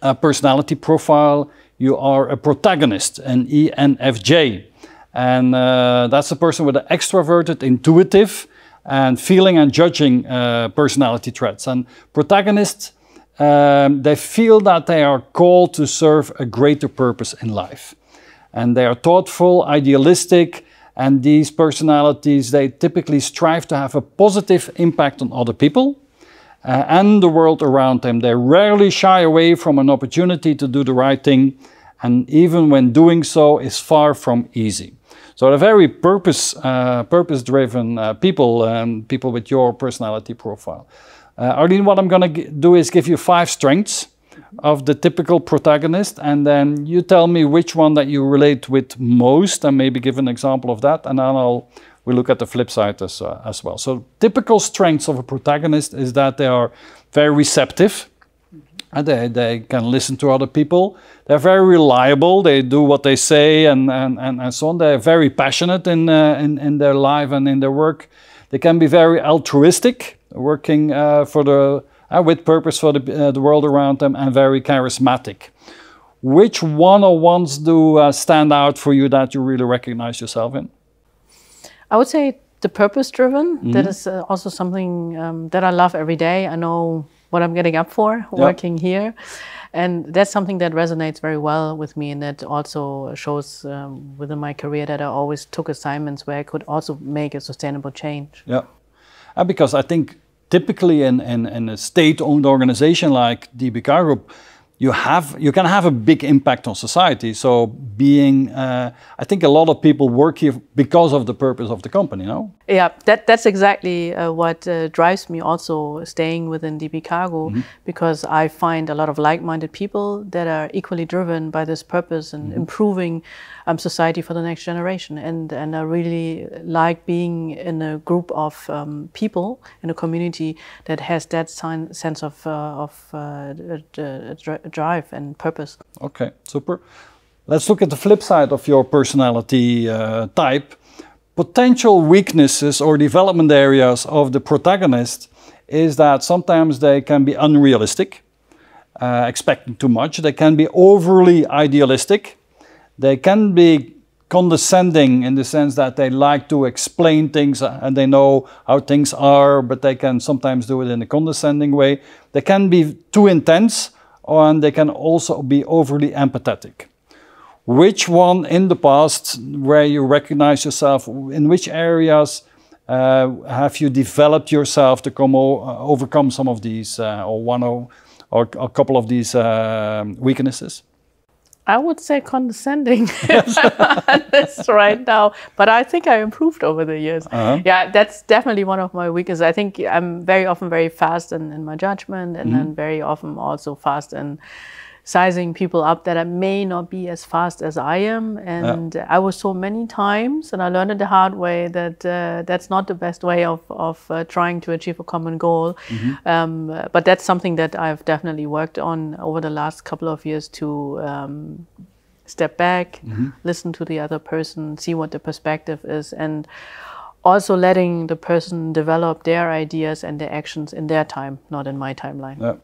uh, personality profile, you are a protagonist, an ENFJ. And uh, that's a person with an extroverted, intuitive, and feeling and judging uh, personality traits. And protagonists, um, they feel that they are called to serve a greater purpose in life. And they are thoughtful, idealistic, and these personalities, they typically strive to have a positive impact on other people uh, and the world around them. They rarely shy away from an opportunity to do the right thing, and even when doing so is far from easy. So they're very purpose, uh, purpose-driven uh, people, um, people with your personality profile. Uh, Arlene, what I'm going to do is give you five strengths of the typical protagonist, and then you tell me which one that you relate with most, and maybe give an example of that, and then I'll we look at the flip side as, uh, as well. So typical strengths of a protagonist is that they are very receptive, and they, they can listen to other people. They're very reliable. They do what they say and, and, and, and so on. They're very passionate in, uh, in, in their life and in their work. They can be very altruistic, working uh, for the, uh, with purpose for the, uh, the world around them, and very charismatic. Which one or ones do uh, stand out for you that you really recognize yourself in? I would say the purpose driven. Mm -hmm. That is uh, also something um, that I love every day. I know what I'm getting up for yep. working here. And that's something that resonates very well with me, and that also shows um, within my career that I always took assignments where I could also make a sustainable change. Yeah, and because I think typically in, in, in a state-owned organization like DBK Group, you have you can have a big impact on society. So being, uh, I think a lot of people work here because of the purpose of the company. No. Yeah, that that's exactly uh, what uh, drives me also staying within DB Cargo mm -hmm. because I find a lot of like-minded people that are equally driven by this purpose and mm -hmm. improving um, society for the next generation. And and I really like being in a group of um, people in a community that has that sense of uh, of uh, drive and purpose. Okay, super. Let's look at the flip side of your personality uh, type. Potential weaknesses or development areas of the protagonist is that sometimes they can be unrealistic, uh, expecting too much. They can be overly idealistic. They can be condescending in the sense that they like to explain things uh, and they know how things are, but they can sometimes do it in a condescending way. They can be too intense and they can also be overly empathetic. Which one in the past, where you recognize yourself, in which areas uh, have you developed yourself to come uh, overcome some of these, uh, or one or, or, a couple of these uh, weaknesses? I would say condescending [laughs] [laughs] this right now, but I think I improved over the years. Uh-huh. Yeah, that's definitely one of my weaknesses. I think I'm very often very fast in, in my judgment, and mm-hmm. then very often also fast in sizing people up that I may not be as fast as I am. And yeah. I was so many times, and I learned it the hard way that uh, that's not the best way of, of uh, trying to achieve a common goal. Mm-hmm. Um, but that's something that I've definitely worked on over the last couple of years to. Um, step back, mm-hmm. listen to the other person, see what the perspective is, and also letting the person develop their ideas and their actions in their time, not in my timeline. Yeah.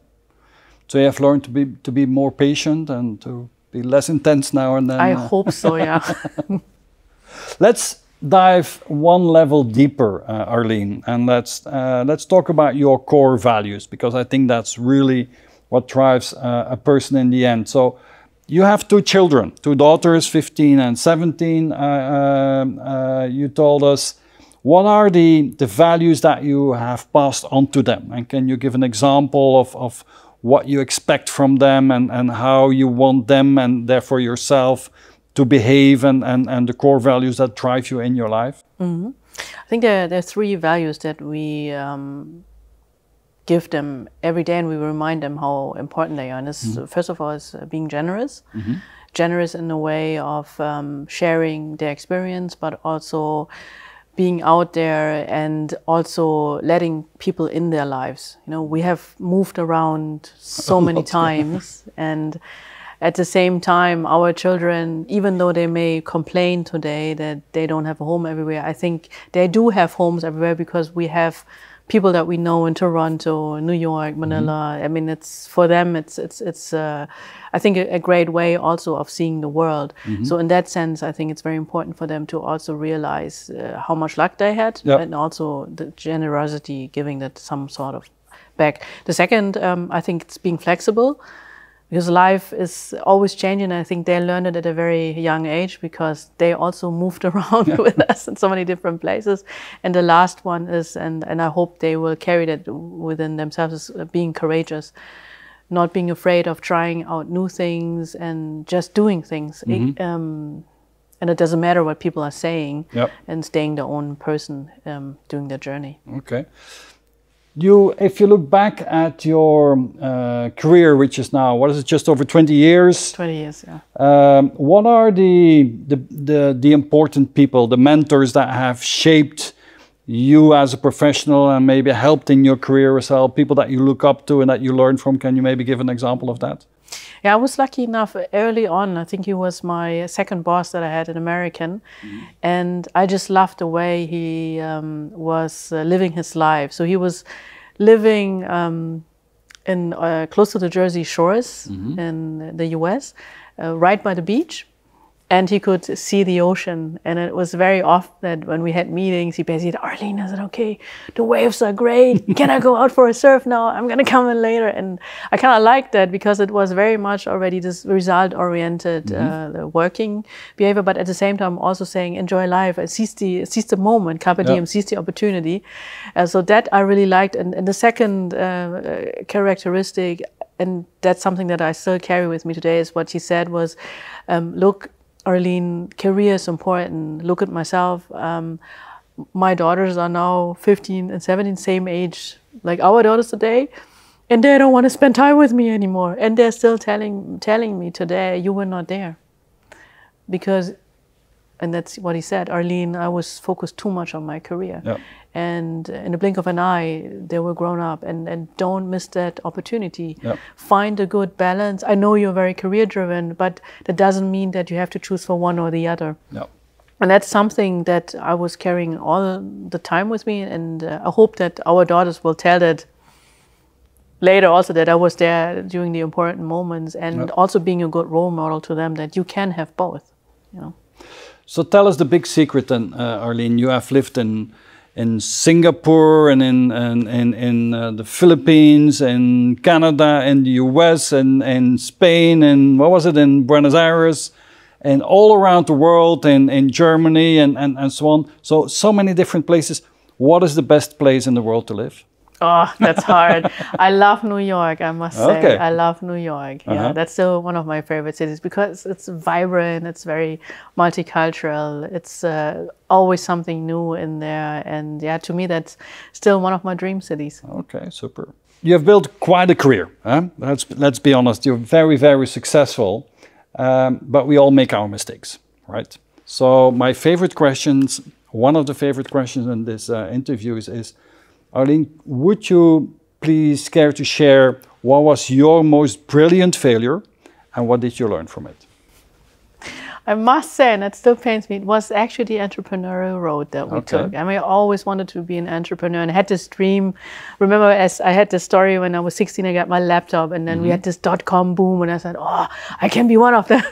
So you have learned to be to be more patient and to be less intense now and then. I hope so. Yeah. [laughs] let's dive one level deeper, uh, Arlene, and let's uh, let's talk about your core values because I think that's really what drives uh, a person in the end. So. You have two children, two daughters, 15 and 17. Uh, um, uh, you told us what are the, the values that you have passed on to them? And can you give an example of, of what you expect from them and, and how you want them and therefore yourself to behave and, and, and the core values that drive you in your life? Mm -hmm. I think there, there are three values that we um, give them every day and we remind them how important they are. And this, mm-hmm. first of all, is uh, being generous. Mm-hmm. Generous in the way of um, sharing their experience, but also being out there and also letting people in their lives. You know, we have moved around so [laughs] many times and at the same time our children even though they may complain today that they don't have a home everywhere i think they do have homes everywhere because we have people that we know in Toronto, New York, Manila. Mm-hmm. I mean, it's for them. It's it's it's. Uh, I think a, a, great way also of seeing the world. Mm-hmm. So in that sense, I think it's very important for them to also realize uh, how much luck they had, yep. and also the generosity, giving that some sort of back. The second, um, I think, it's being flexible because life is always changing. I think they learned it at a very young age because they also moved [laughs] around yeah. with us in so many different places. And the last one is, and, and I hope they will carry that within themselves, is uh, being courageous, not being afraid of trying out new things and just doing things. Mm-hmm. It, um, and it doesn't matter what people are saying yep. and staying their own person um, during their journey. Okay you, if you look back at your uh, career, which is now what is it, just over twenty years? Twenty years, yeah. Um, what are the, the, the the important people, the mentors that have shaped you as a professional and maybe helped in your career as well? People that you look up to and that you learn from. Can you maybe give an example of that? Yeah, I was lucky enough early on. I think he was my second boss that I had, an American, mm-hmm. and I just loved the way he um, was uh, living his life. So he was living um, in uh, close to the Jersey Shores mm-hmm. in the U.S., uh, right by the beach and he could see the ocean. And it was very often that when we had meetings, he basically said, Arlene, I said, okay, the waves are great. [laughs] Can I go out for a surf now? I'm going to come in later. And I kind of liked that because it was very much already this result oriented mm-hmm. uh, working behavior, but at the same time also saying, enjoy life, seize the, seize the moment, carpe diem, seize the opportunity. Uh, so that I really liked. And, and the second uh, characteristic, and that's something that I still carry with me today, is what he said was, um, look, Arlene, career is important. Look at myself. Um, my daughters are now 15 and 17, same age like our daughters today, and they don't want to spend time with me anymore. And they're still telling telling me today, you were not there, because and that's what he said. Arlene, I was focused too much on my career. Yep. And in the blink of an eye, they were grown up. And, and don't miss that opportunity. Yep. Find a good balance. I know you're very career driven, but that doesn't mean that you have to choose for one or the other. Yep. And that's something that I was carrying all the time with me. And uh, I hope that our daughters will tell that later also that I was there during the important moments and also being a good role model to them that you can have both, you know. So tell us the big secret then, uh, Arlene. You have lived in in Singapore and in in, in uh, the Philippines and Canada and the US and and Spain and what was it in Buenos Aires and all around the world and in Germany and, and, and so on. So so many different places. What is the best place in the world to live? Oh, that's hard. I love New York, I must say. Okay. I love New York. Yeah, uh-huh. that's still one of my favorite cities because it's vibrant, it's very multicultural, it's uh, always something new in there. And yeah, to me, that's still one of my dream cities. Okay, super. You have built quite a career. Huh? Let's, let's be honest, you're very, very successful, um, but we all make our mistakes, right? So, my favorite questions, one of the favorite questions in this uh, interview is, is Arlene, would you please care to share what was your most brilliant failure and what did you learn from it? I must say, and it still pains me, it was actually the entrepreneurial road that we okay. took. I mean, I always wanted to be an entrepreneur and I had this dream. Remember, as I had this story when I was 16, I got my laptop and then mm -hmm. we mm-hmm. had this dot com boom, and I said, oh, I can be one of them.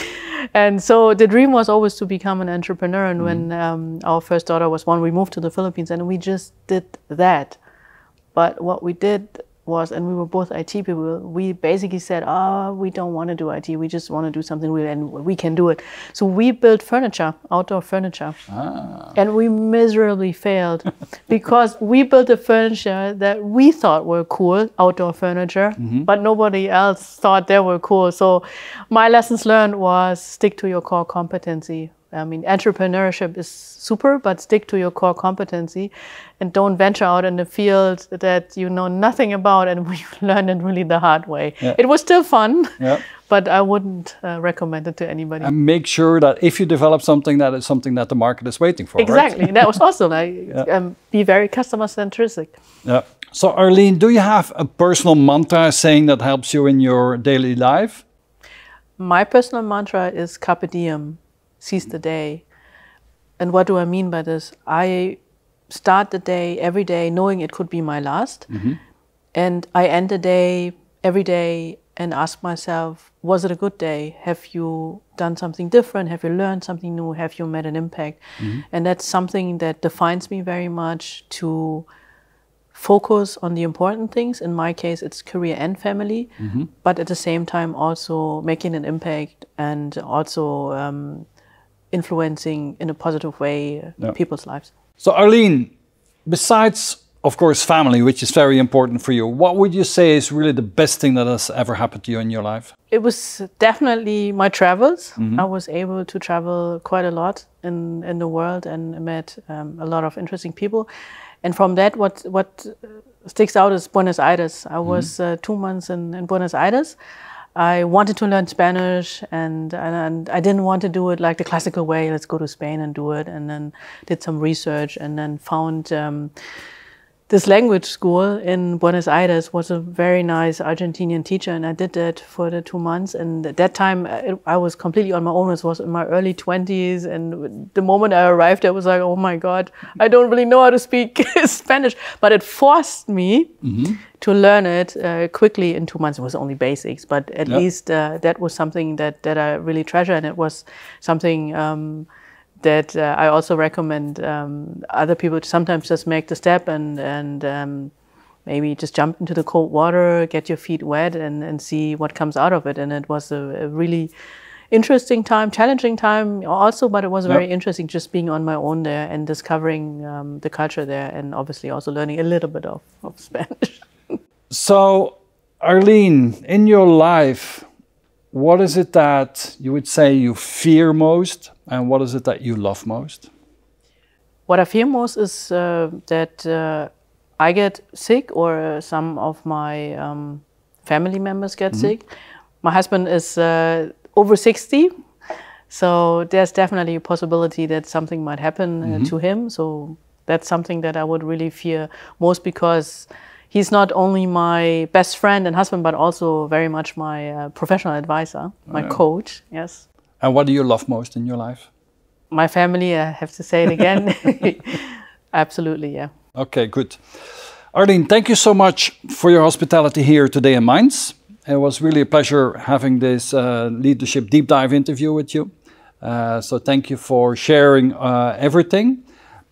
[laughs] and so the dream was always to become an entrepreneur. And mm when um, our first daughter was born, we moved to the Philippines and we just did that. But what we did was, and we were both IT people, we basically said, oh, we don't want to do IT. We just want to do something real and we can do it. So we built furniture, outdoor furniture. Ah. And we miserably failed [laughs] because we built the furniture that we thought were cool, outdoor furniture, mm -hmm. but nobody else thought they were cool. So my lessons learned was stick to your core competency I mean, entrepreneurship is super, but stick to your core competency and don't venture out in a field that you know nothing about and [laughs] you learn it really the hard way. Yeah. It was still fun, Yeah. [laughs] but I wouldn't uh, recommend it to anybody. And make sure that if you develop something, that is something that the market is waiting for. right? exactly. that was awesome. I, [laughs] um, be very customer centric. Yeah. So, Arlene, do you have a personal mantra saying that helps you in your daily life? My personal mantra is carpe diem, seize the day. And what do I mean by this? I start the day every day knowing it could be my last. Mm-hmm. And I end the day every day and ask myself, was it a good day? Have you done something different? Have you learned something new? Have you made an impact? Mm-hmm. And that's something that defines me very much to focus on the important things. In my case, it's career and family, mm-hmm. but at the same time, also making an impact and also um, influencing in a positive way uh, Yeah. people's lives. So, Arlene, besides, of course, family, which is very important for you, what would you say is really the best thing that has ever happened to you in your life? It was definitely my travels. I was able to travel quite a lot in, in the world and met um, a lot of interesting people. And from that, what what sticks out is Buenos Aires. I was uh, two months in, in Buenos Aires. I wanted to learn Spanish, and, and and I didn't want to do it like the classical way. Let's go to Spain and do it. And then did some research, and then found. Um, this language school in Buenos Aires was a very nice Argentinian teacher, and I did that for the two months. And at that time, it, I was completely on my own. It was in my early 20s, and the moment I arrived, I was like, "Oh my God, I don't really know how to speak [laughs] Spanish." But it forced me to learn it uh, quickly in two months. It was only basics, but at Yeah. least uh, that was something that that I really treasure, and it was something. Um, that uh, I also recommend um, other people to sometimes just make the step and and um, maybe just jump into the cold water, get your feet wet, and, and see what comes out of it. And it was a, a really interesting time, challenging time also, but it was very interesting just being on my own there and discovering um, the culture there, and obviously also learning a little bit of, of Spanish. [laughs] So, Arlene, in your life, what is it that you would say you fear most, and what is it that you love most? What I fear most is uh, that uh, I get sick or uh, some of my um, family members get sick. My husband is uh, over 60, so there's definitely a possibility that something might happen uh, to him. So that's something that I would really fear most because he's not only my best friend and husband, but also very much my uh, professional advisor, my coach. Yes And what do you love most in your life? my family, I have to say it again. [laughs] Absolutely, yeah. Okay, good. Arlene, thank you so much for your hospitality here today in Mainz. It was really a pleasure having this uh, leadership deep dive interview with you. Uh, so thank you for sharing uh, everything.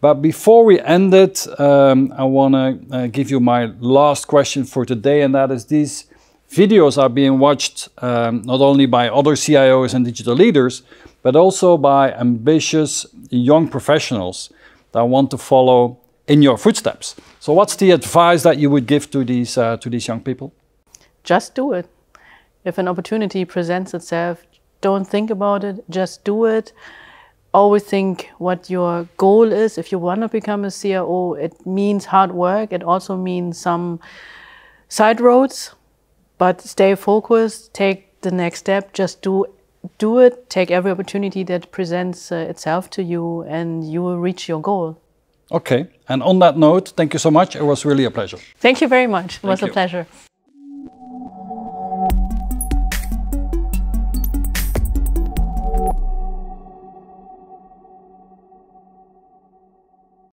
But before we end it, um, I want to uh, give you my last question for today, and that is these videos are being watched um, not only by other CIOs and digital leaders, but also by ambitious young professionals that want to follow in your footsteps. So, what's the advice that you would give to these uh, to these young people? just do it. If an opportunity presents itself, don't think about it, just do it. Always think what your goal is. If you want to become a CIO, it means hard work. It also means some side roads, but stay focused, take the next step, just do do it, take every opportunity that presents uh, itself to you and you will reach your goal. Okay, and on that note, thank you so much. It was really a pleasure. Thank you very much. It was a pleasure.